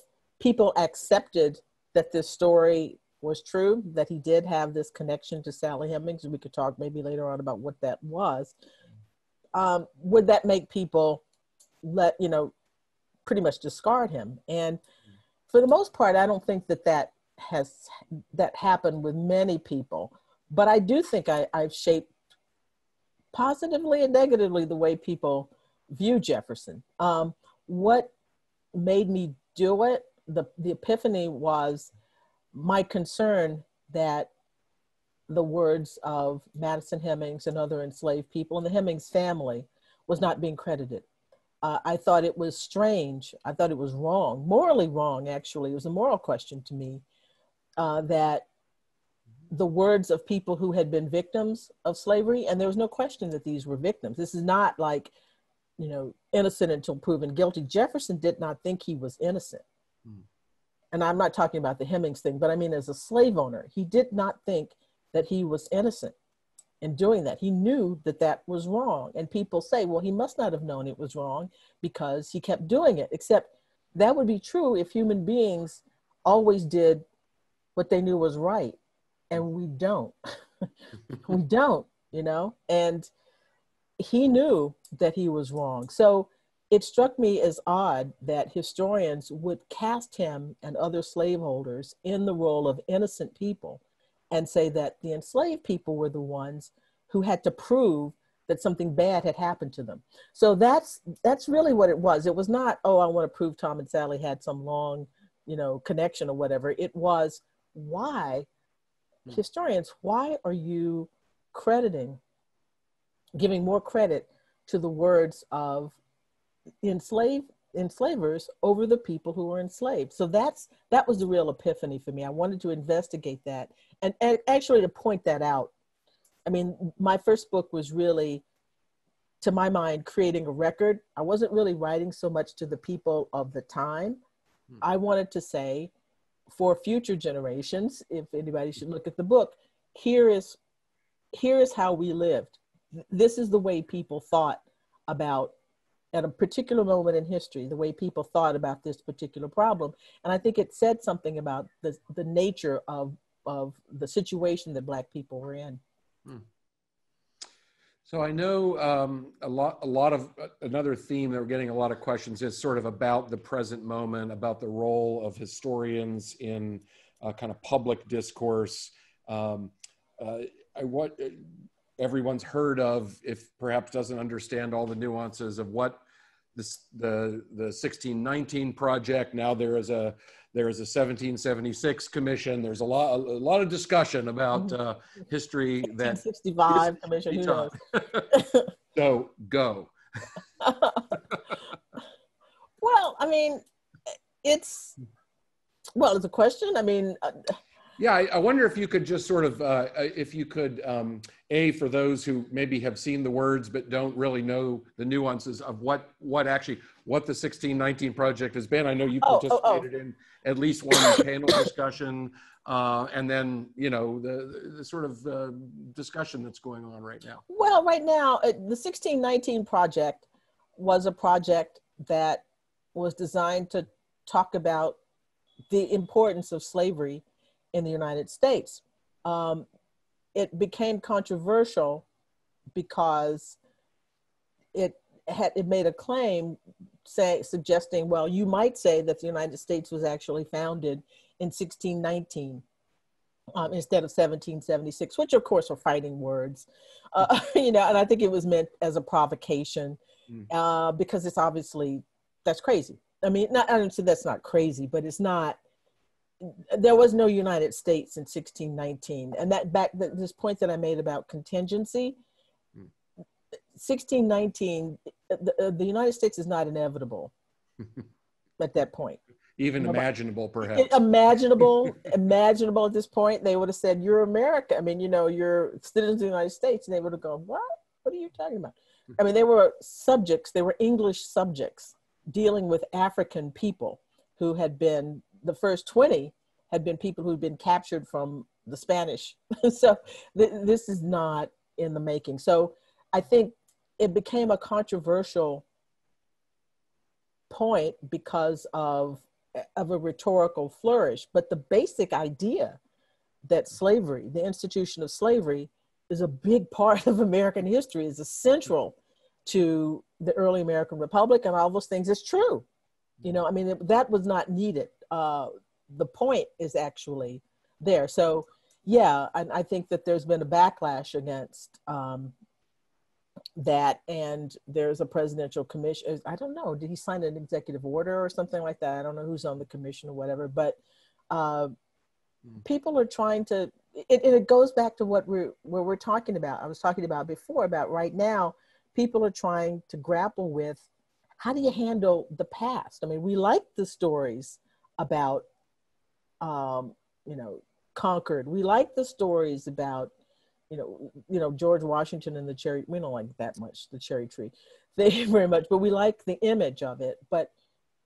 people accepted that this story was true, that he did have this connection to Sally Hemings. We could talk maybe later on about what that was. Um, would that make people let, you know, pretty much discard him? And for the most part, I don't think that that has that happened with many people. But I do think I, I've shaped positively and negatively the way people view Jefferson. Um, what made me do it, the, the epiphany was my concern that the words of Madison Hemings and other enslaved people and the Hemings family was not being credited. Uh, I thought it was strange. I thought it was wrong, morally wrong, actually. It was a moral question to me uh, that the words of people who had been victims of slavery, and there was no question that these were victims. This is not like, you know, innocent until proven guilty. Jefferson did not think he was innocent. Hmm. And I'm not talking about the Hemings thing, but I mean, as a slave owner, he did not think that he was innocent in doing that. He knew that that was wrong. And people say, well, he must not have known it was wrong because he kept doing it, except that would be true if human beings always did what they knew was right and we don't. we don't, you know? And he knew that he was wrong. So it struck me as odd that historians would cast him and other slaveholders in the role of innocent people and say that the enslaved people were the ones who had to prove that something bad had happened to them. So that's that's really what it was. It was not, oh, I want to prove Tom and Sally had some long, you know, connection or whatever. It was why. Historians, why are you crediting, giving more credit to the words of enslaved enslavers over the people who were enslaved. So that's that was the real epiphany for me. I wanted to investigate that and, and actually to point that out. I mean, my first book was really to my mind creating a record. I wasn't really writing so much to the people of the time. Hmm. I wanted to say for future generations, if anybody should look at the book, here is here is how we lived. This is the way people thought about at a particular moment in history, the way people thought about this particular problem. And I think it said something about the, the nature of, of the situation that Black people were in. Hmm. So I know um, a lot, a lot of uh, another theme that we're getting a lot of questions is sort of about the present moment, about the role of historians in uh, kind of public discourse. Um, uh, I what everyone's heard of, if perhaps doesn't understand all the nuances of what this, the the 1619 project. Now there is a there is a 1776 commission. There's a lot, a, lot of discussion about mm-hmm. uh, history that 65 commission. Who knows? so go. well, I mean, it's well, it's a question. I mean. Uh, yeah, I, I, wonder if you could just sort of, uh, uh, if you could, um, a for those who maybe have seen the words but don't really know the nuances of what what actually what the 1619 project has been. I know you participated oh, oh, oh. in at least one panel discussion, uh, and then you know the, the sort of uh, discussion that's going on right now. Well, right now uh, the 1619 project was a project that was designed to talk about the importance of slavery in the United States. Um, it became controversial because it had it made a claim say suggesting well you might say that the united states was actually founded in 1619 um, instead of 1776 which of course are fighting words uh, you know and i think it was meant as a provocation mm. uh, because it's obviously that's crazy i mean not, i don't say that's not crazy but it's not there was no united states in 1619 and that back this point that i made about contingency hmm. 1619, uh, the, uh, the United States is not inevitable at that point. Even imaginable, perhaps. Imaginable, imaginable at this point. They would have said, You're America. I mean, you know, you're citizens of the United States. And they would have gone, What? What are you talking about? Hmm. I mean, they were subjects, they were English subjects dealing with African people who had been, the first 20 had been people who'd been captured from the Spanish. so th- this is not in the making. So I think it became a controversial point because of of a rhetorical flourish but the basic idea that slavery the institution of slavery is a big part of american history is essential to the early american republic and all those things is true you know i mean that was not needed uh, the point is actually there. So yeah I, I think that there's been a backlash against um, that and there's a presidential commission i don't know did he sign an executive order or something like that? I don't know who's on the commission or whatever but uh, mm. people are trying to it, it goes back to what we're what we're talking about. I was talking about before about right now people are trying to grapple with how do you handle the past? I mean we like the stories about um, you know concord we like the stories about you know, you know George Washington and the cherry. We don't like that much the cherry tree, they very much, but we like the image of it. But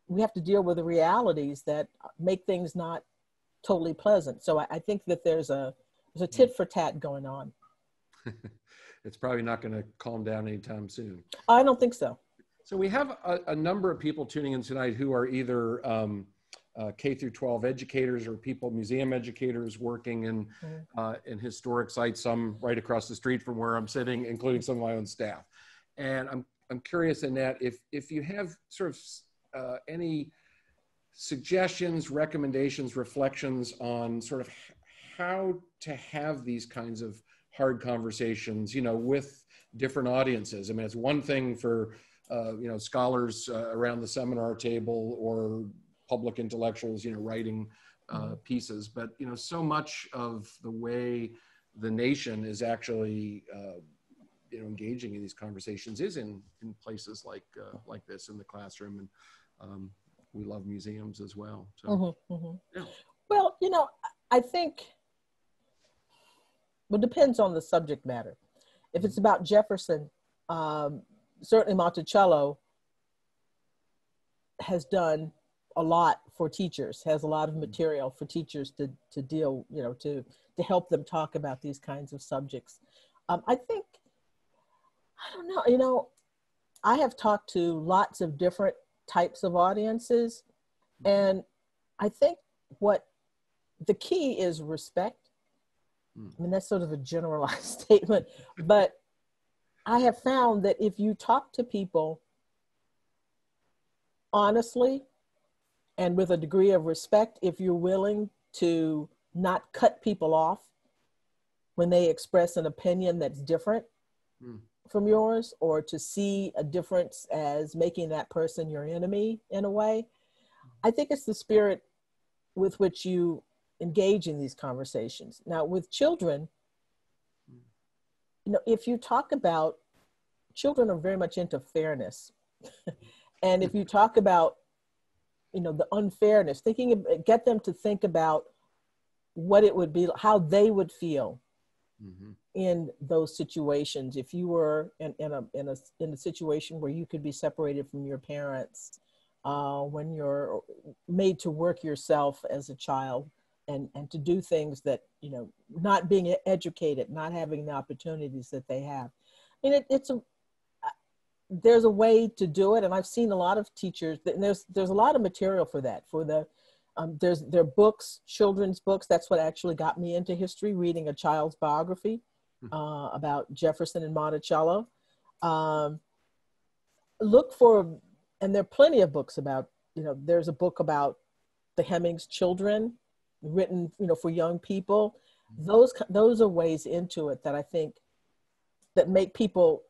we have to deal with the realities that make things not totally pleasant. So I, I think that there's a there's a tit for tat going on. it's probably not going to calm down anytime soon. I don't think so. So we have a, a number of people tuning in tonight who are either um, uh, K through 12 educators or people, museum educators working in, mm-hmm. uh, in historic sites, some right across the street from where I'm sitting, including some of my own staff. And I'm, I'm curious, Annette, if, if you have sort of uh, any suggestions, recommendations, reflections on sort of how to have these kinds of hard conversations, you know, with different audiences. I mean, it's one thing for, uh, you know, scholars uh, around the seminar table or public intellectuals, you know, writing uh, mm-hmm. pieces. But you know, so much of the way the nation is actually uh, you know engaging in these conversations is in in places like uh, like this in the classroom, and um, we love museums as well. So, mm-hmm, mm-hmm. Yeah. Well, you know, I think. Well, depends on the subject matter. If it's mm-hmm. about Jefferson, um, certainly Monticello has done a lot for teachers, has a lot of mm-hmm. material for teachers to, to deal, you know, to, to help them talk about these kinds of subjects. Um, I think, I don't know, you know, I have talked to lots of different types of audiences, and I think what the key is respect. Mm. I mean, that's sort of a generalized statement, but I have found that if you talk to people honestly and with a degree of respect, if you're willing to not cut people off when they express an opinion that's different Mm. from yours, or to see a difference as making that person your enemy in a way, I think it's the spirit with which you engage in these conversations. Now, with children, you know, if you talk about children are very much into fairness, and if you talk about, you know, the unfairness, thinking of, get them to think about what it would be, how they would feel Mhm. in those situations. If you were in, in a in a in a situation where you could be separated from your parents, uh, when you're made to work yourself as a child, and and to do things that you know, not being educated, not having the opportunities that they have. I mean, it, it's a there's a way to do it, and I've seen a lot of teachers. And there's there's a lot of material for that. For the um, there's there are books, children's books. That's what actually got me into history, reading a child's biography uh, about Jefferson and Monticello. Um, look for, and there are plenty of books about. You know, there's a book about the Hemings children, written you know for young people. Those those are ways into it that I think that make people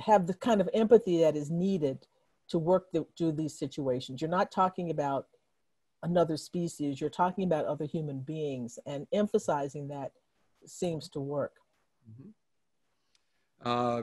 have the kind of empathy that is needed to work the, through these situations. You're not talking about another species, you're talking about other human beings, and emphasizing that seems to work. Uh,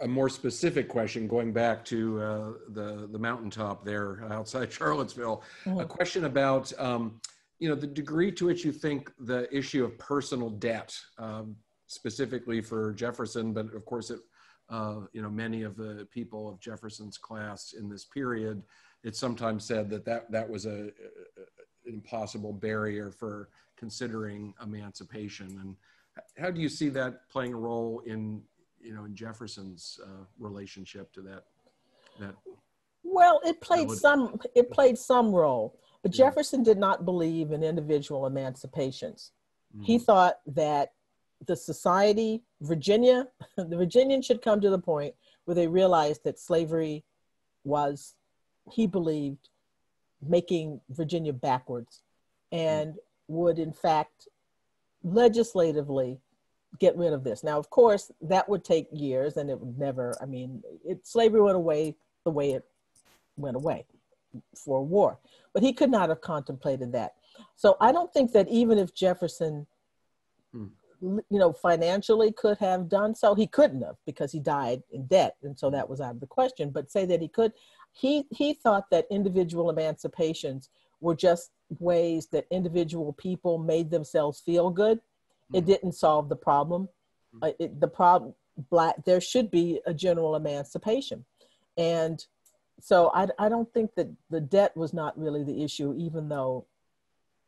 a more specific question, going back to uh, the the mountaintop there outside Charlottesville, a Mhm. question about um, you know the degree to which you think the issue of personal debt, um, specifically for Jefferson, but of course it uh, you know many of the people of Jefferson's class in this period, it's sometimes said that that that was a, a impossible barrier for considering emancipation and how do you see that playing a role in you know in Jefferson's uh, relationship to that that Well, it played would- some it played some role, but Yeah. Jefferson did not believe in individual emancipations. He Mhm. thought that the society, Virginia, the Virginians should come to the point where they realized that slavery was, he believed, making Virginia backwards and would, in fact, legislatively get rid of this. Now, of course, that would take years and it would never, I mean, it, slavery went away the way it went away for war. But he could not have contemplated that. So I don't think that even if Jefferson, Hmm. You know, financially could have done so, he couldn't have because he died in debt, and so that was out of the question. But say that he could, he he thought that individual emancipations were just ways that individual people made themselves feel good. It Mhm. didn't solve the problem. Uh, it, the problem, black, there should be a general emancipation, and so I, I don't think that the debt was not really the issue, even though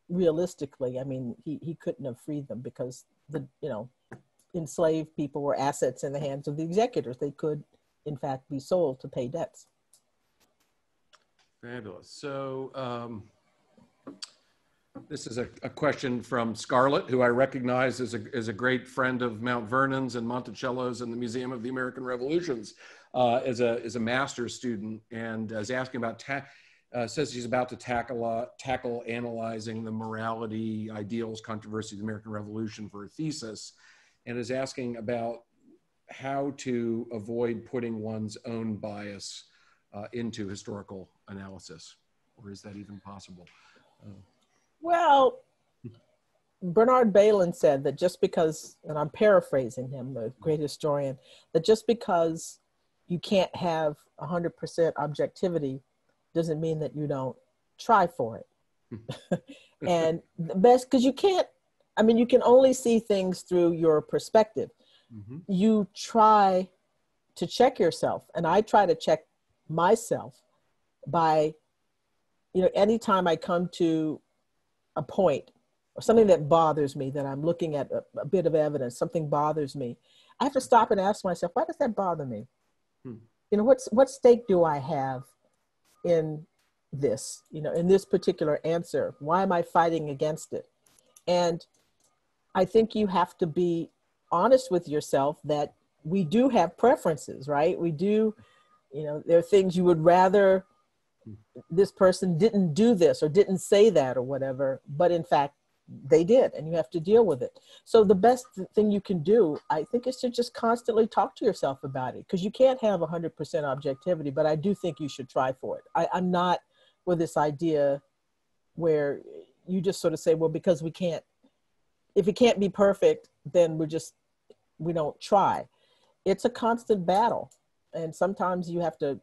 realistically, I mean, he, he couldn't have freed them because the, you know, enslaved people were assets in the hands of the executors. They could, in fact, be sold to pay debts. Fabulous. So um, this is a, a question from Scarlett, who I recognize as a, as a great friend of Mount Vernon's and Monticello's and the Museum of the American Revolutions uh, as, a, as a master's student and is asking about, uh, says she's about to tackle, uh, tackle analyzing the morality, ideals, controversy of the American Revolution for a thesis and is asking about how to avoid putting one's own bias uh, into historical analysis, or is that even possible? Well, Bernard Bailyn said that just because, and I'm paraphrasing him, the great historian, that just because you can't have 100% objectivity doesn't mean that you don't try for it. and the best, because you can't, I mean, you can only see things through your perspective. Mhm. You try to check yourself, and I try to check myself by, you know, anytime I come to a point or something that bothers me that I'm looking at a, a bit of evidence, something bothers me, I have to stop and ask myself, why does that bother me? Hmm. you know, what's what stake do I have in this? You know, in this particular answer, why am I fighting against it? And I think you have to be honest with yourself that we do have preferences, right? We do, you know, there are things you would rather this person didn't do this or didn't say that or whatever, but in fact, they did, and you have to deal with it. So, the best thing you can do, I think, is to just constantly talk to yourself about it because you can't have 100% objectivity, but I do think you should try for it. I, I'm not with this idea where you just sort of say, well, because we can't, if it can't be perfect, then we're just, we don't try. It's a constant battle. And sometimes you have to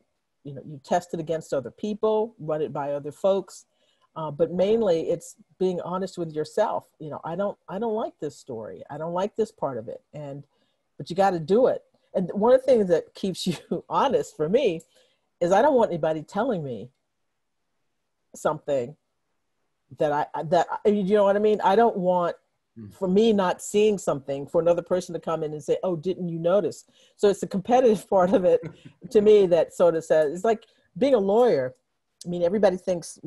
you know you test it against other people run it by other folks uh, but mainly it's being honest with yourself. You know i don't i don't like this story. I don't like this part of it. And but you got to do it. And one of the things that keeps you honest for me is i don't want anybody telling me something that i that you know what i mean? I don't want Hmm. for me not seeing something for another person to come in and say oh didn't you notice? So it's the competitive part of it to me that sort of says it's like being a lawyer i mean everybody thinks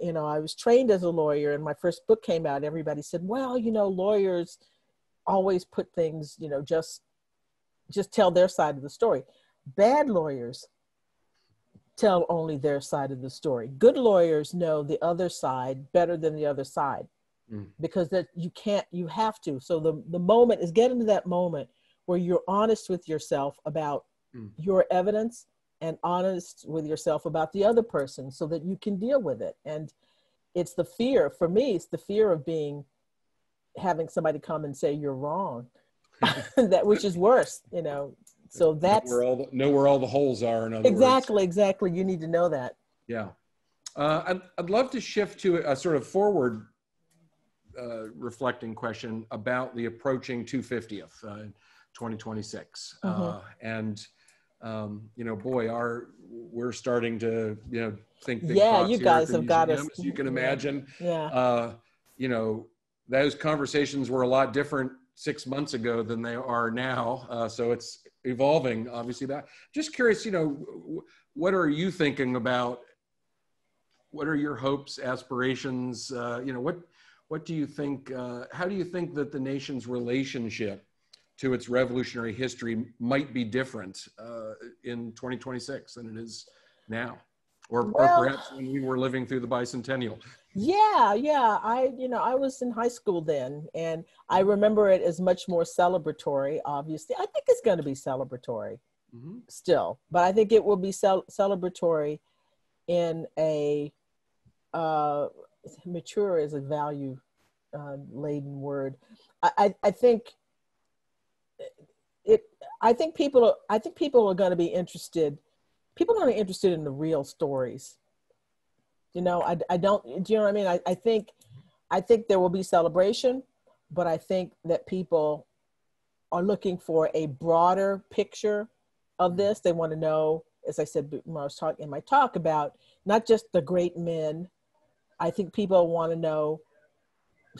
you know i was trained as a lawyer and my first book came out everybody said well you know lawyers always put things you know just just tell their side of the story bad lawyers tell only their side of the story good lawyers know the other side better than the other side mm. because that you can't you have to so the the moment is getting to that moment where you're honest with yourself about mm. your evidence and honest with yourself about the other person so that you can deal with it and it's the fear for me it's the fear of being having somebody come and say you're wrong that which is worse you know so that's know where all the, know where all the holes are in other exactly words. exactly you need to know that yeah uh, I'd, I'd love to shift to a, sort of forward uh, reflecting question about the approaching 250th, uh, 2026. Uh, mm-hmm. and, um, you know, boy, our, we're starting to, you know, think Yeah, you guys have got us. As you can imagine. Yeah. Uh, you know, those conversations were a lot different six months ago than they are now. Uh, so it's evolving, obviously. That just curious, you know, what are you thinking about? What are your hopes, aspirations? Uh, you know, what what do you think, uh, how do you think that the nation's relationship to its revolutionary history might be different uh, in 2026 than it is now? Or, well, or perhaps when we were living through the bicentennial? Yeah, yeah. I, you know, I was in high school then, and I remember it as much more celebratory. Obviously, I think it's going to be celebratory mm-hmm. still, but I think it will be cel- celebratory in a uh, mature is a value uh, laden word. I, I think it. I think people. are, I think people are going to be interested. People are going to be interested in the real stories. You know, I, I don't. Do you know what I mean? I, I think, I think there will be celebration, but I think that people are looking for a broader picture of mm-hmm. this. They want to know, as I said when I was talking in my talk about not just the great men I think people want to know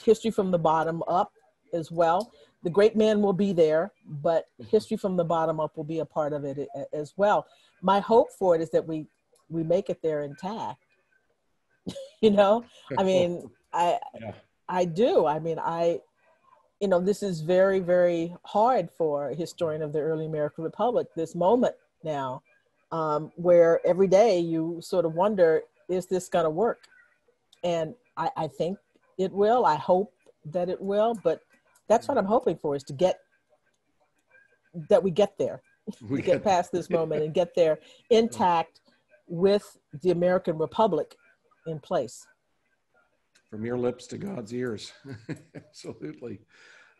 history from the bottom up as well. The great man will be there, but mm-hmm. history from the bottom up will be a part of it as well. My hope for it is that we we make it there intact. you know, I mean, I yeah. I do. I mean, I you know, this is very very hard for a historian of the early American Republic. This moment now, um, where every day you sort of wonder, is this going to work? and I, I think it will. I hope that it will, but that's what I'm hoping for is to get that we get there, we get past this moment and get there intact with the American Republic in place. From your lips to God's ears, absolutely.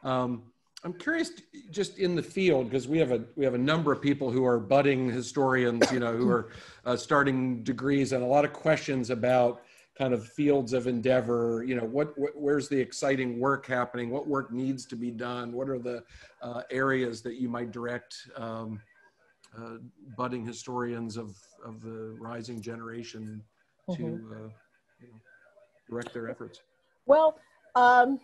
Um, I'm curious, just in the field, because we have a we have a number of people who are budding historians, you know, who are uh, starting degrees, and a lot of questions about kind of fields of endeavor you know what, what, where's the exciting work happening what work needs to be done what are the uh, areas that you might direct um, uh, budding historians of of the rising generation to mm-hmm. uh, you know, direct their efforts well um,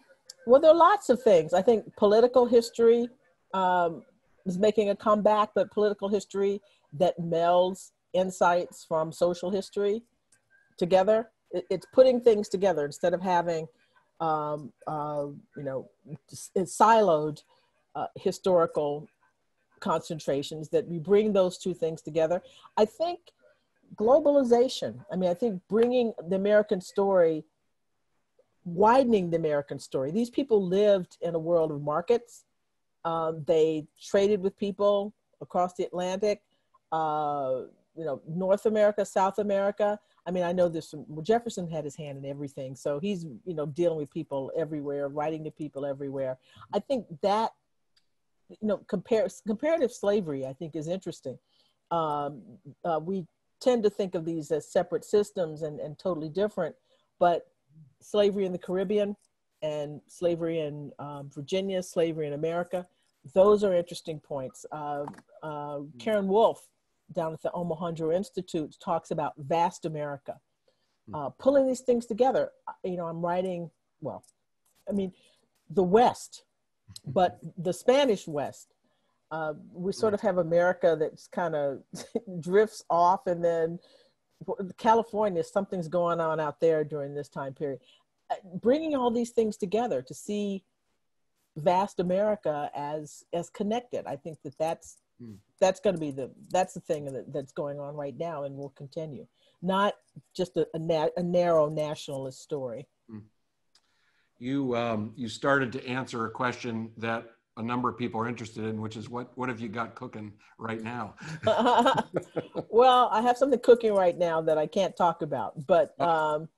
well there are lots of things i think political history um, is making a comeback but political history that melds insights from social history together. It, it's putting things together instead of having, um, uh, you know, siloed uh, historical concentrations, that we bring those two things together. I think globalization, I mean, I think bringing the American story, widening the American story. These people lived in a world of markets. Um, they traded with people across the Atlantic, uh, you know, North America, South America. I mean, I know this. Well, Jefferson had his hand in everything, so he's you know dealing with people everywhere, writing to people everywhere. I think that you know compare, comparative slavery, I think, is interesting. Um, uh, we tend to think of these as separate systems and, and totally different, but slavery in the Caribbean and slavery in um, Virginia, slavery in America, those are interesting points. Uh, uh, Karin Wulf down at the Omohundro Institute talks about vast America. Hmm. Uh, pulling these things together, uh, you know, I'm writing, well, I mean, the West, but the Spanish West. Uh, we sort of have America that's kind of drifts off, and then California, something's going on out there during this time period. Uh, bringing all these things together to see vast America as as connected, I think that that's. That's going to be the that's the thing that, that's going on right now and will continue. Not just a, a, na- a narrow nationalist story. Hmm. You um, you started to answer a question that a number of people are interested in, which is what what have you got cooking right now? well, I have something cooking right now that I can't talk about, but um,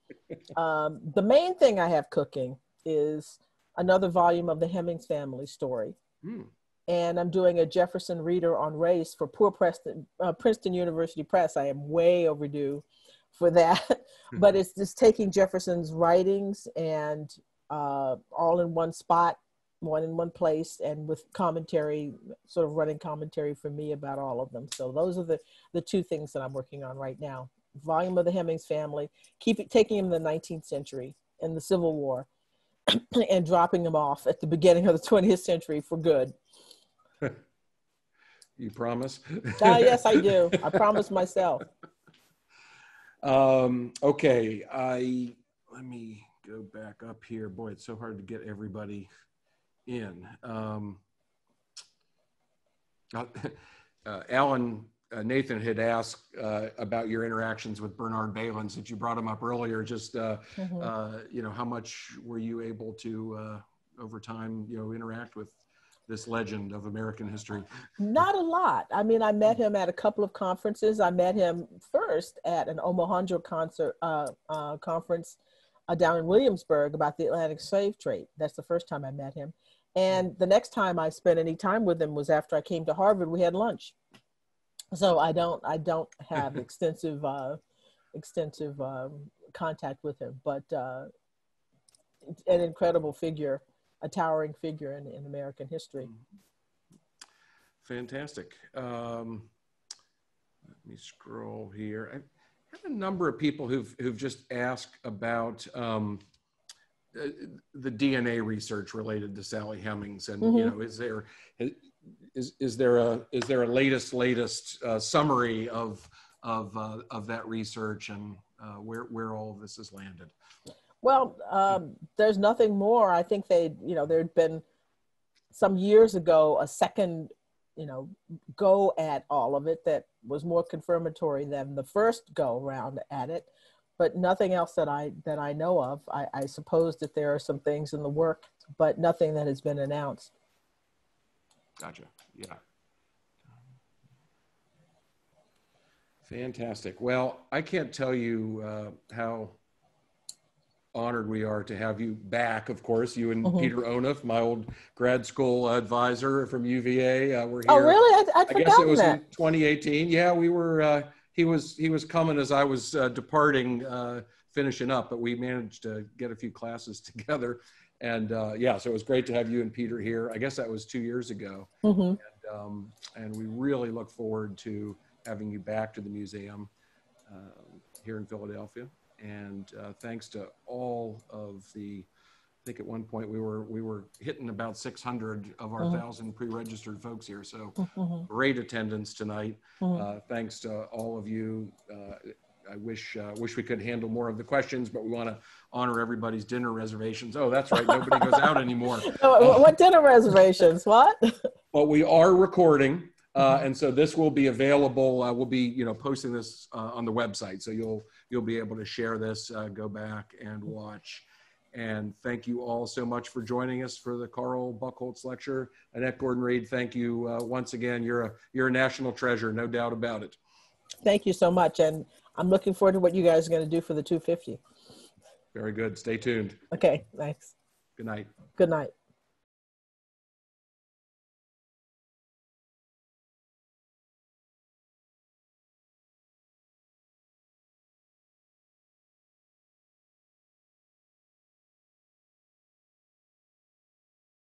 um, the main thing I have cooking is another volume of the Hemings family story. Hmm and I'm doing a Jefferson reader on race for Poor Preston, uh, Princeton University Press. I am way overdue for that, but it's just taking Jefferson's writings and uh, all in one spot, one in one place, and with commentary, sort of running commentary for me about all of them. So those are the the two things that I'm working on right now. Volume of the Hemings family, keep it, taking them in the 19th century and the Civil War, and dropping them off at the beginning of the 20th century for good. You promise? uh, yes, I do. I promise myself. Um, okay, I let me go back up here. Boy, it's so hard to get everybody in. Um, uh, Alan uh, Nathan had asked uh, about your interactions with Bernard Bailyn since you brought him up earlier. Just uh, mm-hmm. Uh, you know, how much were you able to uh, over time, you know, interact with this legend of American history? Not a lot. I mean, I met him at a couple of conferences. I met him first at an Omohundro concert uh, uh, conference uh, down in Williamsburg about the Atlantic slave trade. That's the first time I met him. And the next time I spent any time with him was after I came to Harvard. We had lunch. So I don't I don't have extensive uh, extensive um, contact with him, but uh, an incredible figure a towering figure in, in American history. Fantastic. Um, let me scroll here. I have a number of people who've, who've just asked about um, uh, the DNA research related to Sally Hemings, and mm-hmm. you know, is there is is there a is there a latest latest uh, summary of of uh, of that research and uh, where where all of this has landed? Well, um, there's nothing more. I think they, you know, there'd been some years ago a second, you know, go at all of it that was more confirmatory than the first go round at it, but nothing else that I that I know of. I, I suppose that there are some things in the work, but nothing that has been announced. Gotcha. Yeah. Fantastic. Well, I can't tell you uh, how honored we are to have you back. Of course, you and mm-hmm. Peter Onuf, my old grad school advisor from UVA, uh, were oh, here. Oh, really? I, I guess it was that. in 2018. Yeah, we were. Uh, he was he was coming as I was uh, departing, uh, finishing up, but we managed to get a few classes together. And uh, yeah, so it was great to have you and Peter here. I guess that was two years ago, mm-hmm. and, um, and, we really look forward to having you back to the museum uh, here in Philadelphia. And uh, thanks to all of the I think at one point we were we were hitting about 600 of our Mhm. thousand pre-registered folks here. So Mhm. great attendance tonight. Mhm. Uh, thanks to all of you. Uh, I wish uh, wish we could handle more of the questions, but we want to honor everybody's dinner reservations. Oh, that's right. Nobody goes out anymore. What dinner reservations? What? But we are recording, uh, Mm-hmm. and so this will be available. Uh, we'll be, you know, posting this uh, on the website, so you'll you'll be able to share this, uh, go back and watch. And thank you all so much for joining us for the Carl Buchholz lecture. Annette Gordon Reed, thank you uh, once again. You're a you're a national treasure, no doubt about it. Thank you so much. And I'm looking forward to what you guys are going to do for the 250. Very good. Stay tuned. Okay, thanks. Good night. Good night.